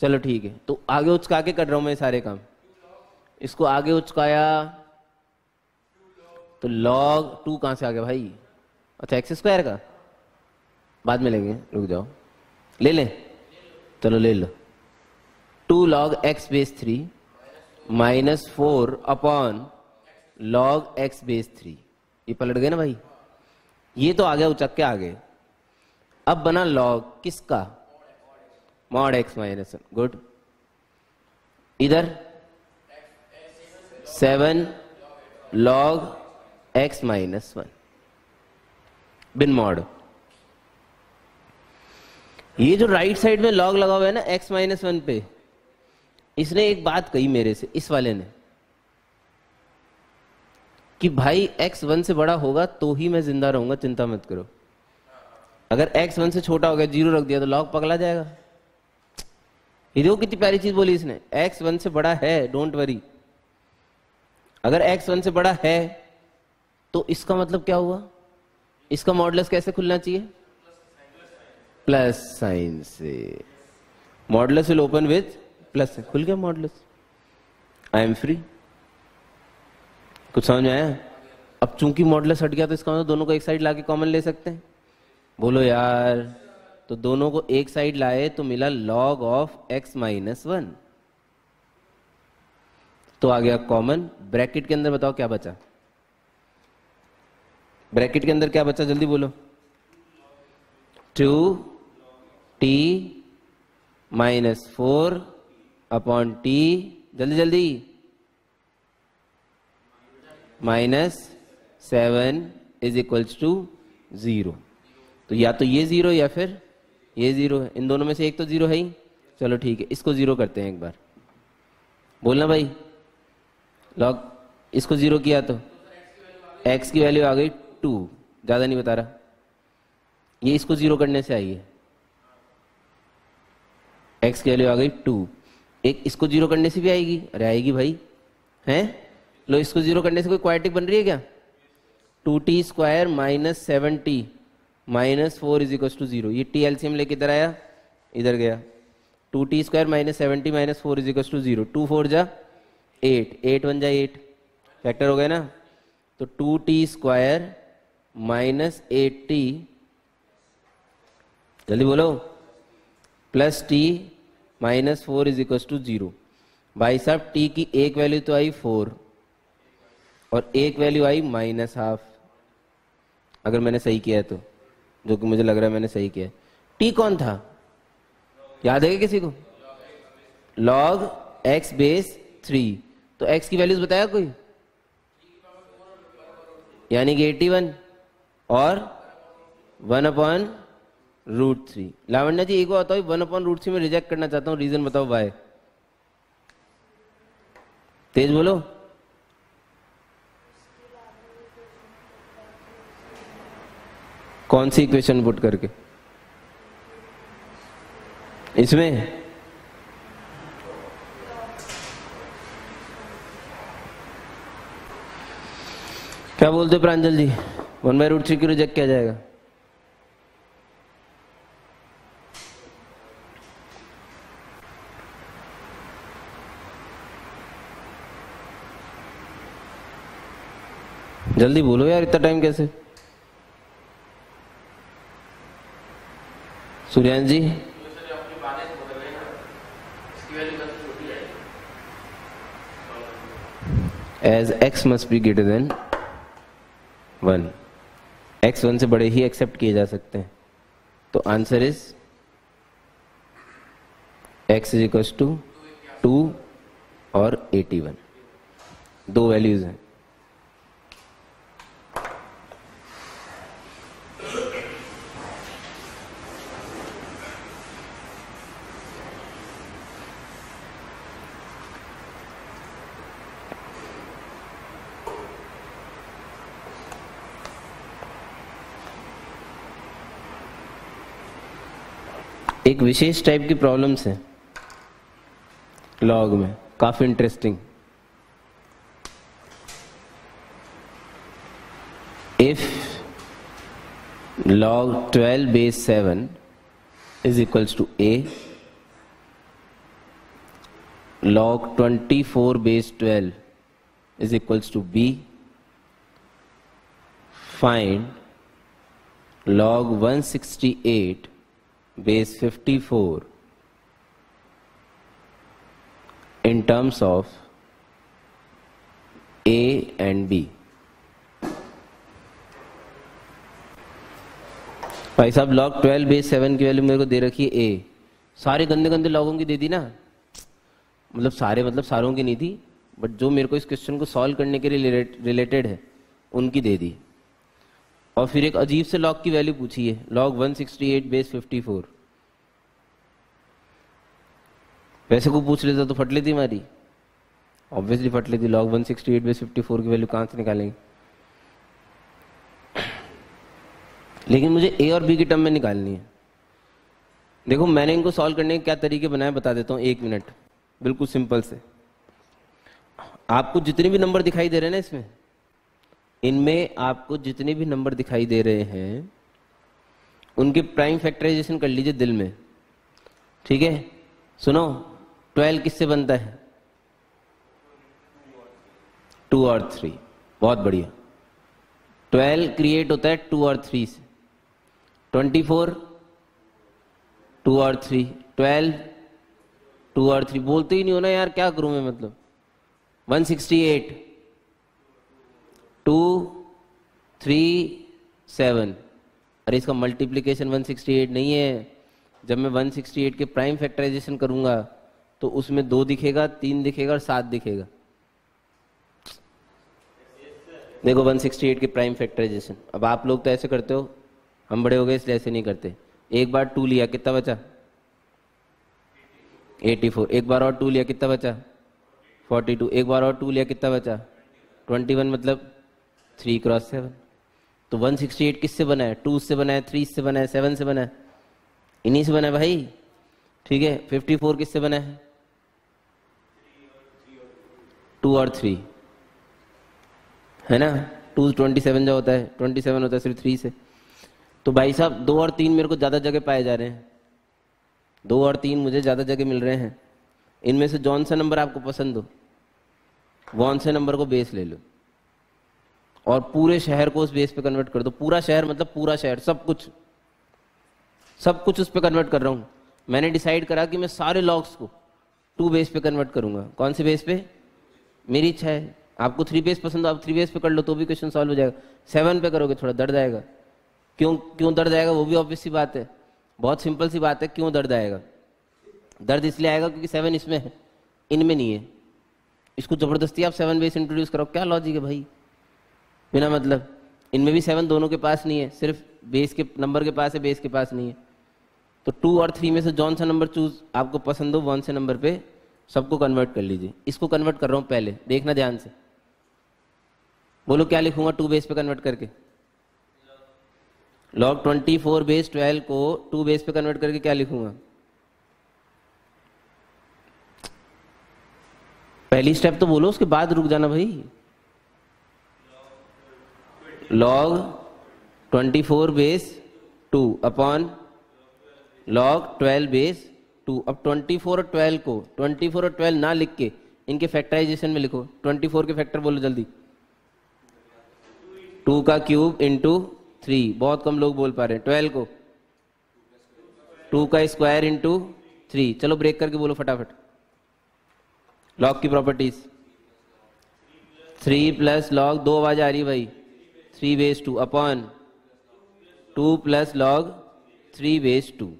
चलो ठीक है। तो आगे उचका के कर रहा हूँ मैं सारे काम। इसको आगे उचकाया तो लॉग टू कहाँ से आ गया भाई? अच्छा एक्स स्क्वायर का? बाद में लेंगे, रुक जाओ। ले लें। चलो ले लो। Two log x base three minus four upon log x base three ये पलट गए ना भाई? ये तो आ गया उचक के आ गए अब बना लॉग किसका? Mod x minus one good इधर। Seven log x minus one बिन मॉड ये जो राइट साइड में लॉग लगा हुआ है ना एक्स माइनस वन पे, इसने एक बात कही मेरे से, इस वाले ने, कि भाई एक्स वन से बड़ा होगा तो ही मैं ज़िंदा रहूँगा, चिंता मत करो। अगर एक्स वन से छोटा हो गया ज़ीरो रख दिया तो लॉग पकड़ा जाएगा। ये देखो कितनी प्यारी चीज़ बोली इसने एक्स वन से बड़ा है डोंट वरी अगर एक्स वन से बड़ा है तो इसका मतलब क्या हुआ? इसका मॉडल्स कैसे खुलना चाहिए? प्लस साइन से modulus will open with plus खुल गया मॉडलस आई एम फ्री कुछ समझ आया? अब चूँकि मॉडलस हट गया तो इसका मतलब दोनों को एक साइड लाके कॉमन ले सकते हैं। बोलो यार तो दोनों को एक साइड लाए तो मिला log of x minus one तो आ गया कॉमन ब्रैकेट के अंदर बताओ क्या बचा? ब्रैकेट के अंदर क्या बचा? जल्दी बोलो. Two t minus four upon t जल्दी जल्दी। Minus seven is equals to zero तो या तो ये ज़ीरो या फिर ये ज़ीरो है। इन दोनों में से एक तो ज़ीरो है ही। चलो ठीक है, इसको ज़ीरो करते हैं एक बार। बोलना भाई। लॉग इसको ज़ीरो किया तो। एक्स की वैल्यू आ गई टू ज़्यादा नहीं बता रहा। ये इसको ज़ीरो करने से आई है। एक्स की वैल्यू आ गई टू एक इसको ज़ीरो करने से भी आएगी? अरे आएगी भाई। हैं? लो, इसको ज़ीरो करने से कोई क्वाड्रेटिक बन रही है क्या? Two t square minus seven t minus four is equal to zero ये टी एलसीएम लेके इधर आया, इधर गया। Two t square minus seventy minus four is equal to zero two four जा एट एट वन जा एट फैक्टर हो गया ना? तो two t square minus eight t जल्दी बोलो। Plus t minus four is equal to zero. भाई साहब, टी की एक वैल्यू तो आई फोर और एक वैल्यू आई माइनस हाफ़। अगर मैंने सही किया है तो जो कि मुझे लग रहा है मैंने सही किया है। टी कौन था? याद है किसी को? Log x base three. तो एक्स की वैल्यूज़ बताया कोई? यानी कि एटी वन और one upon root three Lavanya ji, एक बार बताओ वन अपॉन रूट थ्री में रिजेक्ट करना चाहता हूँ रीजन बताओ वाई तेज बोलो। कौन सी इक्वेशन पुट करके? इसमें? क्या बोलते Pranjal ji? One by root three क्यों रिजेक्ट किया जाएगा? जल्दी बोलो यार, इतना टाइम कैसे? Suryansh ji? As x must be greater than one x one से बड़े ही एक्सेप्ट किए जा सकते हैं। तो answer is x is equal to two two eighty one दो वैल्यूज़ हैं। एक विशेष टाइप की प्रॉब्लम्स है। लॉग में। काफ़ी interesting if log 12 base seven is equals to a log 24 base 12 is equals to b find log 168 base 54 in terms of A and B. भाई साहब लॉग 12 बेस 7 की वैल्यू मेरे को दे रखी है ए सारे गंदे गंदे लॉगों की दे दी ना? मतलब सारे मतलब सारों की नहीं थी बट जो मेरे को इस क्वेश्चन को सॉल्व करने के लिए रिलेटेड है, उनकी दे दी। और फिर एक अजीब से लॉग की वैल्यू पूछी है। लॉग 168 बेस 54 वैसे को पूछ लेता तो फट लेती हमारी। ऑब्वियसली फट लेती। लॉग 168 बेस 54 की वैल्यू कहाँ से निकालेंगे? लेकिन मुझे ए और बी की टर्म में निकालनी है। देखो, मैंने इनको सॉल्व करने के क्या तरीके बनाए बता देता हूँ एक मिनट बिल्कुल सिंपल से। आपको जितने भी नंबर दिखाई दे रहे हैं ना इसमें इनमें आपको जितने भी नंबर दिखाई दे रहे हैं, उनके प्राइम फैक्टराइजेशन कर लीजिए दिल में। ठीक है? सुनो, ट्वेल्व किससे बनता है? टू और थ्री। बहुत बढ़िया। ट्वेल्व क्रिएट होता है टू और थ्री से। ट्वेंटी फोर, टू और थ्री। ट्वेल्व, टू और थ्री। बोलते ही नहीं हो ना यार, क्या करूँ मैं मतलब? One sixty eight. Two three seven अरे इसका मल्टीप्लीकेशन 168 नहीं है। जब मैं 168 के प्राइम फैक्टराइजेशन करूँगा तो उसमें दो दिखेगा, तीन दिखेगा और सात दिखेगा। देखो 168 के प्राइम फैक्टराइजेशन अब आप लोग तो ऐसे करते हो। हम बड़े हो गए, इसलिए ऐसे नहीं करते। एक बार टू लिया, कितना बचा? 84 एक बार और टू लिया, कितना बचा? 42 एक बार और टू लिया, कितना बचा? 21 मतलब थ्री क्रॉस सेवन। तो 168 किससे बना है? टू से बना है, थ्री से बना है, सेवन से बना है। इन्हीं से बना है भाई। ठीक है 54 किससे बना है? टू और थ्री। है ना? टू ट्वेंटी सेवन जो होता है, ट्वेंटी सेवन होता है सिर्फ़ थ्री से। तो भाई साहब, दो और तीन मेरे को ज़्यादा जगह पाए जा रहे हैं। दो और तीन मुझे ज़्यादा जगह मिल रहे हैं। इनमें से जौन सा नंबर आपको पसंद हो, वॉन से नंबर को बेस ले लो। और पूरे शहर को उस बेस पे कन्वर्ट कर दो। पूरा शहर मतलब पूरा शहर, सब कुछ। सब कुछ उस पर कन्वर्ट कर रहा हूँ। मैंने डिसाइड करा कि मैं सारे लॉग्स को टू बेस पे कन्वर्ट करूँगा। कौन से बेस पे? मेरी इच्छा है। आपको थ्री बेस पसंद हो, आप थ्री बेस पे कर लो तो भी क्वेश्चन सॉल्व हो जाएगा। सेवन पे करोगे, थोड़ा दर्द आएगा। क्यों क्यों दर्द आएगा? वो भी ऑब्वियस सी बात है। बहुत सिंपल सी बात है, क्यों दर्द आएगा? दर्द इसलिए आएगा क्योंकि सेवन इसमें है। इनमें नहीं है। इसको ज़बरदस्ती आप सेवन बेस इंट्रोड्यूस करो। क्या लॉजिक है भाई? बिना मतलब। इनमें भी सेवन दोनों के पास नहीं है, सिर्फ़ बेस के नंबर के पास है बेस के पास नहीं है। तो टू और थ्री में से जौन सा नंबर चूज़ आपको पसंद हो वन से नंबर पे सबको कन्वर्ट कर लीजिए। इसको कन्वर्ट कर रहा हूँ पहले, देखना ध्यान से। बोलो, क्या लिखूँगा टू बेस पे कन्वर्ट करके? Log twenty four base twelve को टू बेस पे कन्वर्ट करके क्या लिखूँगा? पहली स्टेप तो बोलो, उसके बाद रुक जाना भाई। Twenty four base two upon log twelve base two अब ट्वेंटी फोर और ट्वेल्व को ट्वेंटी फोर और ट्वेल्व ना लिख के इनके फैक्टराइजेशन में लिखो। ट्वेंटी फोर के फैक्टर बोलो जल्दी। टू का क्यूब इंटू थ्री बहुत कम लोग बोल पा रहे हैं। ट्वेल्व को। टू का स्क्वायर इंटू थ्री चलो ब्रेक करके बोलो फटाफट। लॉग की प्रॉपर्टीज़ थ्री प्लस लॉग दो आवाज़ आ रही भाई। Three base two upon two plus log three base two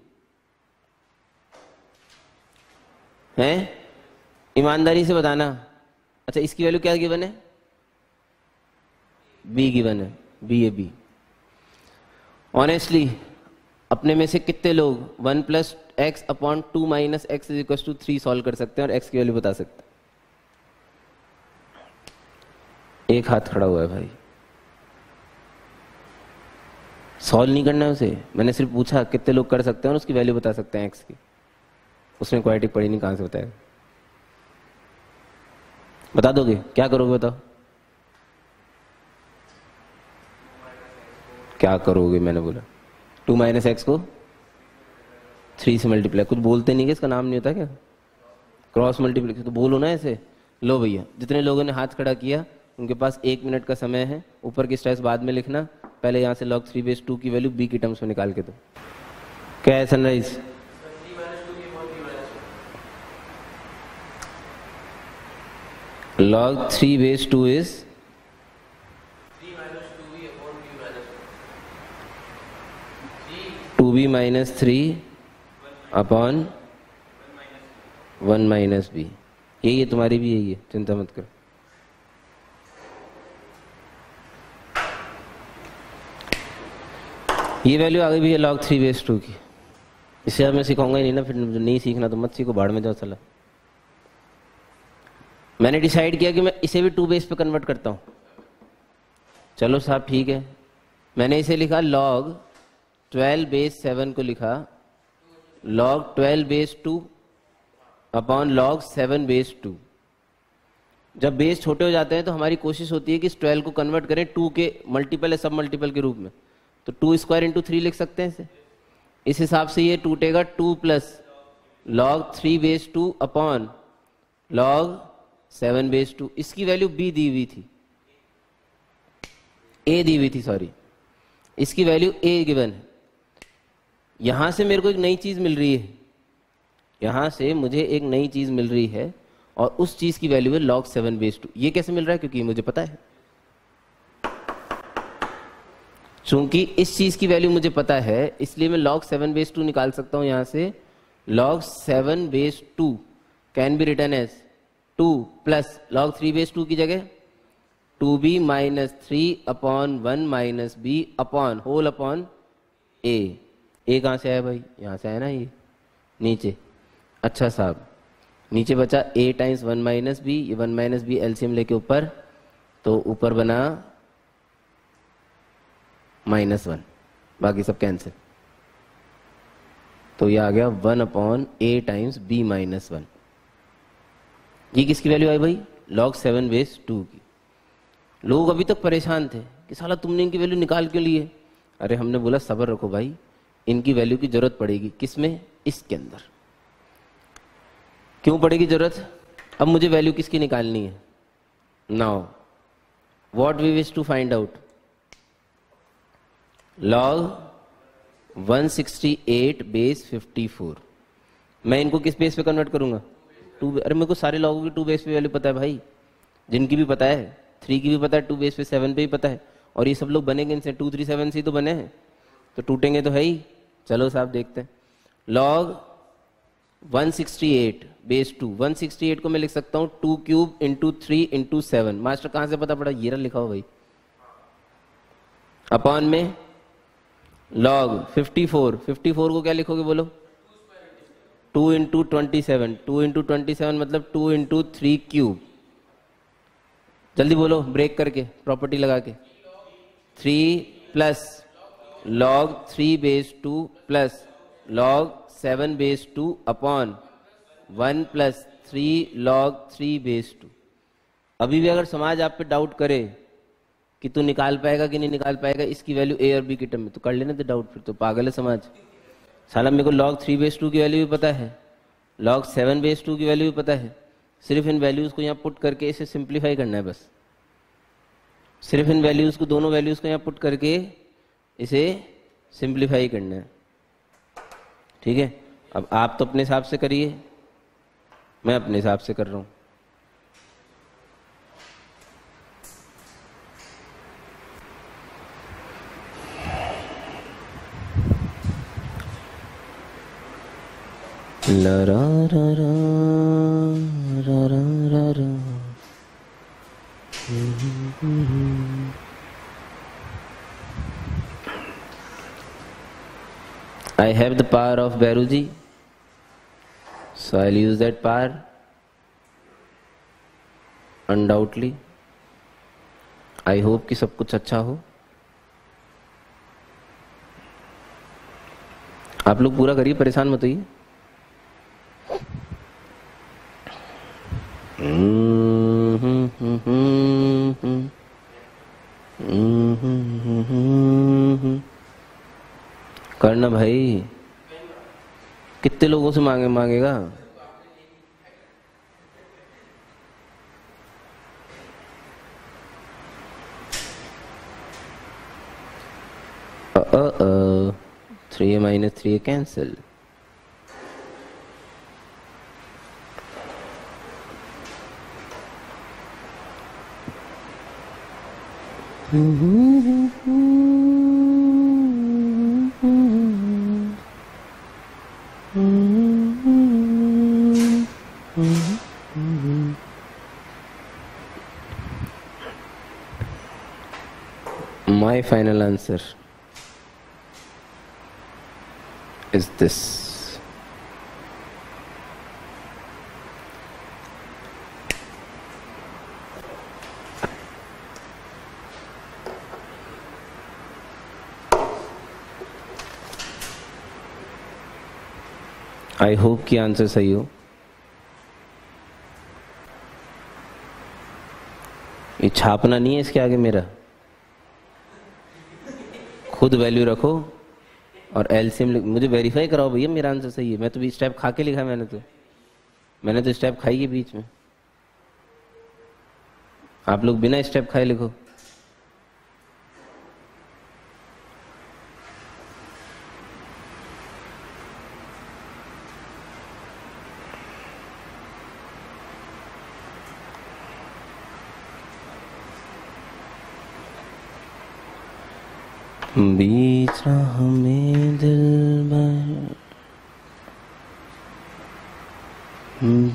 है? ईमानदारी से बताना। अच्छा इसकी वैल्यू क्या गिवन है? बी गिवन है। बी ए बी ऑनेस्टली अपने में से कितने लोग one plus x upon two minus x is equal to three solve कर सकते हैं और एक्स की वैल्यू बता सकते हैं? एक हाथ खड़ा हुआ है भाई। सॉल्व नहीं करना है उसे। मैंने सिर्फ़ पूछा, कितने लोग कर सकते हैं और उसकी वैल्यू बता सकते हैं एक्स की। उसने क्वालिटी पड़ी नहीं, कहाँ से बताया? बता दोगे? क्या करोगे बताओ? क्या करोगे? मैंने बोला। टू माइनस एक्स को? थ्री से मल्टीप्लाई। कुछ बोलते नहीं कि इसका नाम नहीं होता क्या? Cross multiply. तो बोलो ना ऐसे। लो भैया। जितने लोगों ने हाथ खड़ा किया उनके पास एक मिनट का समय है। ऊपर की स्ट्रेस बाद में लिखना। पहले यहाँ से लॉग थ्री बेस टू की वैल्यू बी की टर्म्स में निकाल के दो। क्या है सनराइज log 3 base 2 is 2b minus 3 अपॉन वन माइनस बी यही है, तुम्हारी भी यही है। चिंता मत करो। ये वैल्यू आ गई भी है लॉग थ्री बेस टू की। इससे अब मैं सिखाऊँगा ही नहीं ना, फिर नहीं सीखना तो मत सीखो, बाढ़ में जाओ चला मैंने डिसाइड किया कि मैं इसे भी टू बेस पे कन्वर्ट करता हूँ। चलो साहब, ठीक है। मैंने इसे लिखा लॉग ट्वेल्व बेस सेवन को लिखा। Log twelve base two upon log seven base two जब बेस छोटे हो जाते हैं तो हमारी कोशिश होती है कि इस ट्वेल्व को कन्वर्ट करें टू के मल्टीपल या सब मल्टीपल के रूप में। तो टू स्क्वायर इंटू थ्री लिख सकते हैं इसे। इस हिसाब से ये टूटेगा two plus log three base two upon log seven base two. इसकी वैल्यू बी दी हुई थी। ए दी हुई थी सॉरी इसकी वैल्यू ए गिवन है। यहाँ से मेरे को एक नई चीज़ मिल रही है। यहाँ से मुझे एक नई चीज़ मिल रही है और उस चीज़ की वैल्यू है लॉग सेवन बेस टू। ये कैसे मिल रहा है? क्योंकि मुझे पता है। चूँकि इस चीज़ की वैल्यू मुझे पता है, इसलिए मैं लॉग सेवन बेस टू निकाल सकता हूँ यहाँ से। Log seven base two can be written as two plus log three base two की जगह। Two b minus three upon one minus b upon whole upon a a कहाँ से आया भाई? यहाँ से आया ना ये? नीचे। अच्छा साहब, नीचे बचा a times one minus b ये वन माइनस बी एलसीएम लेके ऊपर तो ऊपर बना माइनस वन। बाकी सब कैंसिल तो ये आ गया one upon a times b minus one. ये किसकी वैल्यू आई भाई? लॉग सेवन बेस टू की। लोग अभी तक परेशान थे कि साला तुमने इनकी वैल्यू निकाल के लिए अरे हमने बोला, सबर रखो भाई, इनकी वैल्यू की ज़रूरत पड़ेगी। किसमें? इसके अंदर। क्यों पड़ेगी ज़रूरत? अब मुझे वैल्यू किसकी निकालनी है? Now what we wish to find out log 168 base 54 मैं इनको किस बेस पे कन्वर्ट करूँगा? टू अरे मेरे को सारे लॉगों की टू बेस पे वैल्यू पता है भाई। जिनकी भी पता है थ्री की भी पता है टू बेस पे सेवन पे भी पता है। और ये सब लोग बनेंगे इनसे टू थ्री सेवन से तो बने हैं। तो टूटेंगे तो है ही। चलो साहब, देखते हैं। लॉग 168 बेस टू 168 को मैं लिख सकता हूँ two cube into three into seven master कहाँ से पता पड़ा? ये लिखा हो भाई। अपॉन में लॉग 54 54 को क्या लिखोगे बोलो? Two into twenty seven two into twenty seven मतलब टू इंटू थ्री क्यूब जल्दी बोलो ब्रेक करके प्रॉपर्टी लगा के. Three plus log three base two plus log seven base two upon one plus three log three base two अभी भी अगर समाज आप पे डाउट करे कि तू निकाल पाएगा कि नहीं निकाल पाएगा, इसकी वैल्यू ए और बी की टर्म में। तो कर लेना तो डाउट फिर तो पागल है समाज। साला मेरे को लॉग थ्री बेस टू की वैल्यू भी पता है। लॉग सेवन बेस टू की वैल्यू भी पता है। सिर्फ़ इन वैल्यूज़ को यहाँ पुट करके इसे सिंप्लीफाई करना है बस। सिर्फ़ इन वैल्यूज़ को, दोनों वैल्यूज़ को यहाँ पुट करके इसे सिंप्लीफाई करना है। ठीक है? अब आप तो अपने हिसाब से करिए। मैं अपने हिसाब से कर रहा हूँ। I have the power of Beruji, so I'll use that power undoubtedly. I hope कि सब कुछ अच्छा हो आप लोग पूरा करिए परेशान मत होइए करना भाई कितने लोगों से मांगे मांगेगा? Three minus three cancel My final answer is this. I hope कि आंसर सही हो। ये छापना नहीं है इसके आगे मेरा। खुद वैल्यू रखो और एलसीएम मुझे वेरीफाई कराओ भैया, मेरा आंसर सही है। मैं तो भी स्टेप खा के लिखा मैंने तो। मैंने तो स्टेप खाई है बीच में। आप लोग बिना स्टेप खाए लिखो।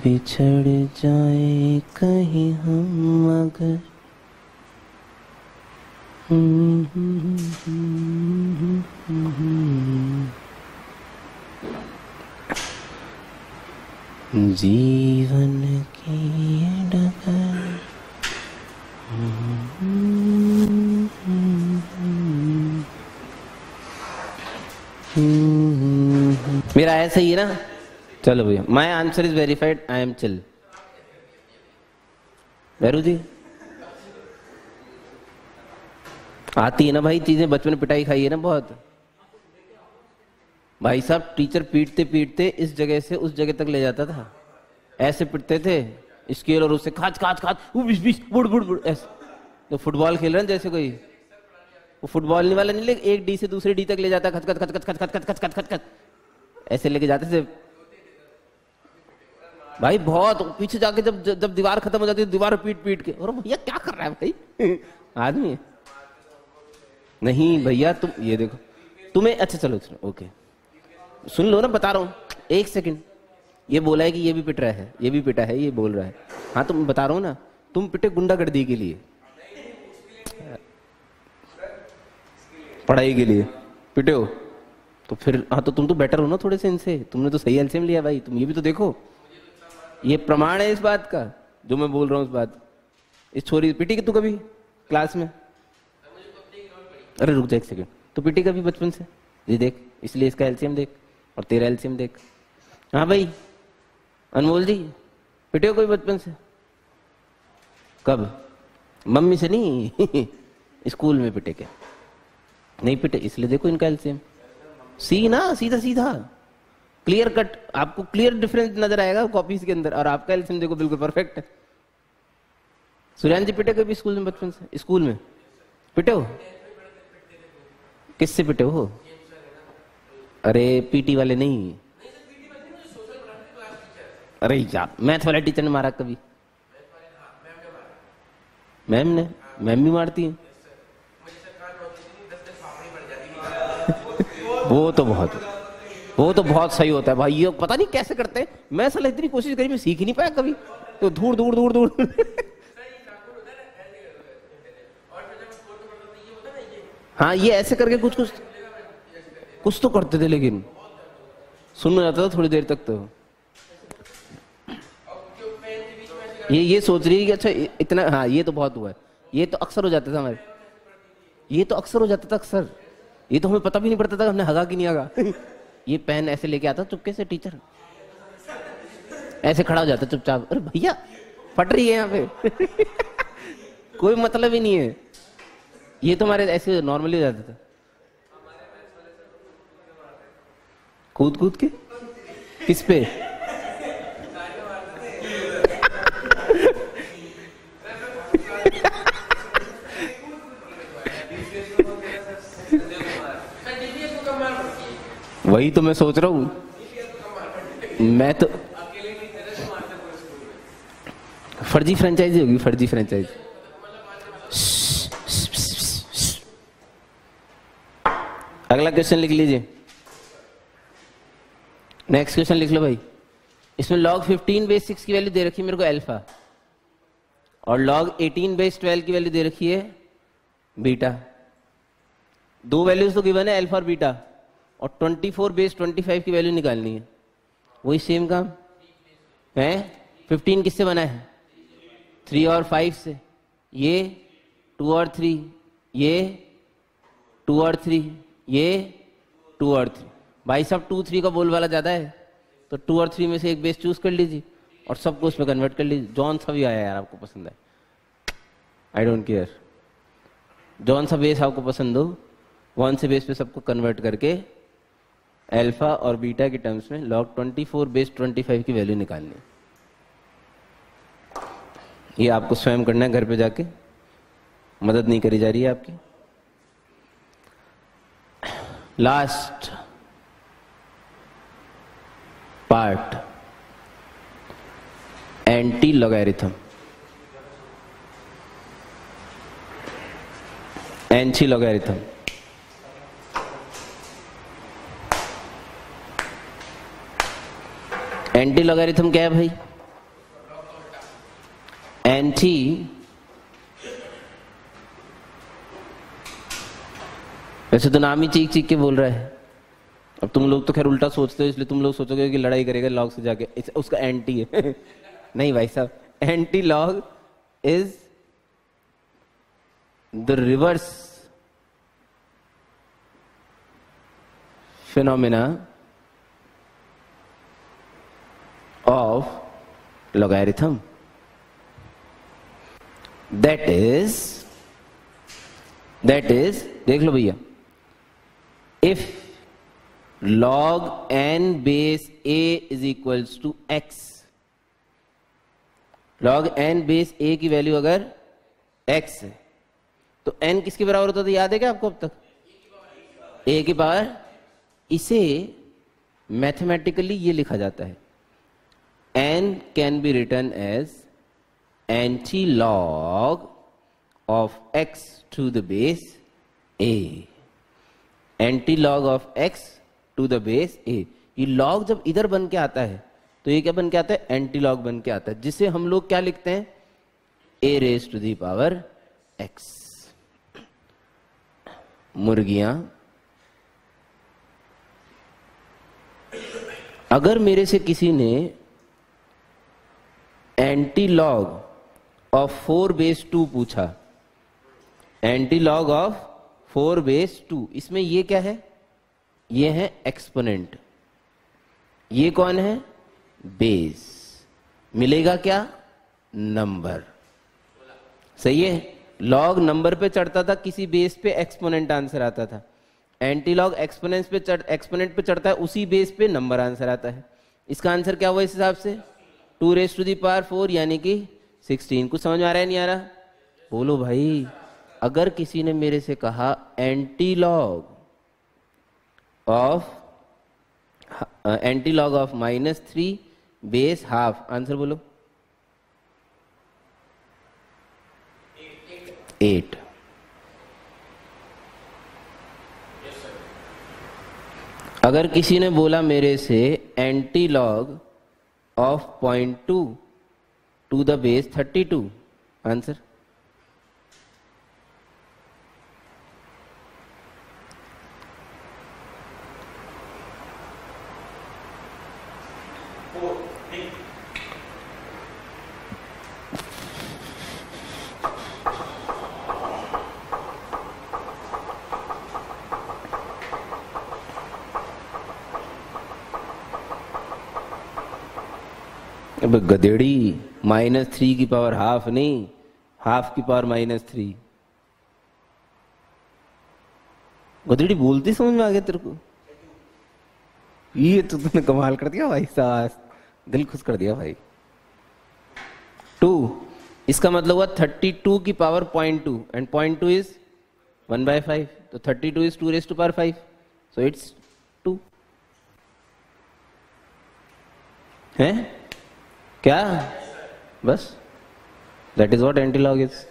पिछड़ जाए कहीं हम अगर जीवन की डगर। मेरा ऐसा ही है ना? चलो भैया my answer is verified I am chill वैरू जी आती है ना भाई चीज़ें बचपन पिटाई खाई है ना बहुत भाई साहब टीचर पीटते पीटते इस जगह से उस जगह तक ले जाता था ऐसे पिटते थे स्केल और उससे खाच खाच खाच बीच बीच बुड़ बुड़ बुड़ ऐसे तो फुटबॉल खेल रहे हैं जैसे कोई वो फुटबॉल वाला नहीं ले एक डी से दूसरे डी तक ले जाता खच खच खच खच खच खच खच खच खच खच ऐसे लेके जाते थे भाई बहुत पीछे जाके जब जब दीवार खत्म हो जाती है दीवार पीट पीट के। और भैया क्या कर रहा है भाई? आदमी नहीं भैया, तुम, ये देखो। तुम्हें अच्छा चलो चलो, ओके। सुन लो ना, बता रहा हूँ। एक सेकंड। ये बोला है कि ये भी पिट रहा है। ये भी पिटा है, ये बोल रहा है। हाँ तुम बता रहा हूँ ना, तुम पिटे गुंडागर्दी के लिए। पढ़ाई के लिए। पिटे हो। तो फिर हाँ तो तुम तो बेटर हो ना थोड़े से इनसे। तुमने तो सही एल्सियम लिया भाई। तुम ये भी तो देखो। ये प्रमाण है इस बात का, जो मैं बोल रहा हूँ इस बात इस छोरी पिटी की तू कभी क्लास में? अरे रुक जा एक सेकंड तो पिटी कभी बचपन से? ये देख, इसलिए इसका एल्सियम देख, और तेरा एल्सियम देख। हाँ भाई, अनमोल जी, पिटे हो कोई बचपन से? कब? मम्मी से नहीं, स्कूल में पिटे क्या नहीं पिटे, इसलिए देखो इनका एल्सियम सी ना सीधा सीधा। क्लियर कट आपको क्लियर डिफरेंस नज़र आएगा कॉपीज के अंदर और आपका एल्सियम देखो बिल्कुल परफेक्ट है। सुरैन जी पिटे कभी स्कूल में बचपन से? स्कूल में? पिटे हो? किससे पिटे हो? अरे पीटी वाले नहीं। अरे यार मैथ वाले टीचर ने मारा कभी। मैम ने? मैम भी मारती है? वो तो बहुत। वो तो बहुत सही होता है। भाई ये पता नहीं कैसे करते हैं। मैं साला इतनी कोशिश करी मैं सीख ही नहीं पाया कभी। तो दूर दूर दूर दूर हाँ ये ऐसे करके कुछ कुछ कुछ तो करते थे लेकिन। सुन जाता था थोड़ी देर तक तो। ये ये सोच रही है कि अच्छा इतना हाँ ये तो बहुत हुआ है। ये तो अक्सर हो जाता था हमारे। ये तो अक्सर हो जाता था अक्सर। ये तो हमें पता भी नहीं पड़ता था हमने हगा कि नहीं हगा। ये पेन ऐसे लेके आता चुपके से टीचर। ऐसे खड़ा हो जाता चुपचाप। अरे भैया, फट रही है यहाँ पे। कोई मतलब ही नहीं है। ये तुम्हारे हमारे ऐसे नॉर्मली जाता था। कूद कूद के? किस पे? वही तो मैं सोच रहा हूँ। मैं तो फर्जी फ्रेंचाइजी होगी, फर्जी फ्रेंचाइजी अगला क्वेश्चन लिख लीजिए। नेक्स्ट क्वेश्चन लिख लो भाई। इसमें लॉग 15 बेस 6 की वैल्यू दे रखी है मेरे को अल्फ़ा और लॉग 18 बेस 12 की वैल्यू दे रखी है बीटा दो वैल्यूज़ तो गिवन है अल्फ़ा और बीटा और 24 बेस 25 की वैल्यू निकालनी है। वही सेम काम? है? 15 किससे बना है? थ्री और फाइव से। ये टू और थ्री ये टू और थ्री ये टू और थ्री भाई साहब टू थ्री का बोल वाला ज़्यादा है तो टू और थ्री में से एक बेस चूज़ कर लीजिए और सबको उसमें कन्वर्ट कर लीजिए। जॉन सा भी आया यार, आपको पसंद है। आई डोंट केयर जॉन सा बेस आपको पसंद हो वन से बेस पे सबको कन्वर्ट करके अल्फ़ा और बीटा के टर्म्स में लॉग 24 बेस 25 की वैल्यू निकालनी ये आपको स्वयं करना है घर पे जाके। मदद नहीं करी जा रही है आपकी। Last part anti logarithm anti logarithm anti logarithm क्या है भाई? एंटी वैसे तो नाम ही चीख चीख के बोल रहा है। अब तुम लोग तो खैर उल्टा सोचते हो, इसलिए तुम लोग सोचोगे कि लड़ाई करेगा लॉग से जाके। उसका एंटी है। नहीं भाई साहब anti log is the reverse phenomena of logarithm. That is that is देख लो भैया। If log n base a is equals to x, log n base a की वैल्यू अगर x है तो n किसके बराबर होता था? याद है क्या आपको अब तक? A की पावर, इसे मैथमेटिकली ये लिखा जाता है। N be written as anti log of x to the base a. Log of x to the base a ये लॉग जब इधर बन के आता है तो ये क्या बन के आता है? एंटी लॉग बन के आता है। जिसे हम लोग क्या लिखते हैं? A raise to the power x मुर्गियाँ। अगर मेरे से किसी ने antilog of four base two पूछा। Antilog of four base two. इसमें ये क्या है? ये है एक्सपोनेंट। ये कौन है? बेस। मिलेगा क्या? नंबर। सही है? लॉग नंबर पे चढ़ता था, किसी बेस पे एक्सपोनेंट आंसर आता था। एंटी लॉग एक्सपोनेंट पे चढ़, एक्सपोनेंट पे चढ़ता है, उसी बेस पे नंबर आंसर आता है। इसका आंसर क्या हुआ इस हिसाब से? Two raise to the power four यानी कि सिक्सटीन कुछ समझ में आ रहा है, नहीं आ रहा? बोलो भाई, अगर किसी ने मेरे से कहा antilog of antilog of minus three base half answer बोलो। एट अगर किसी ने बोला मेरे से antilog of point two two the base thirty two answer अब गदेड़ी माइनस थ्री की पावर हाफ़ नहीं हाफ़ की पावर माइनस थ्री गदेड़ी बोलती समझ में आ गया तेरे को? ये तो तुमने कमाल कर दिया भाई साहब दिल खुश कर दिया भाई। टू इसका मतलब हुआ थर्टी टू की power point two and point two is one by five तो thirty two is two raise to power five so it's two है? क्या? बस that is what antilog is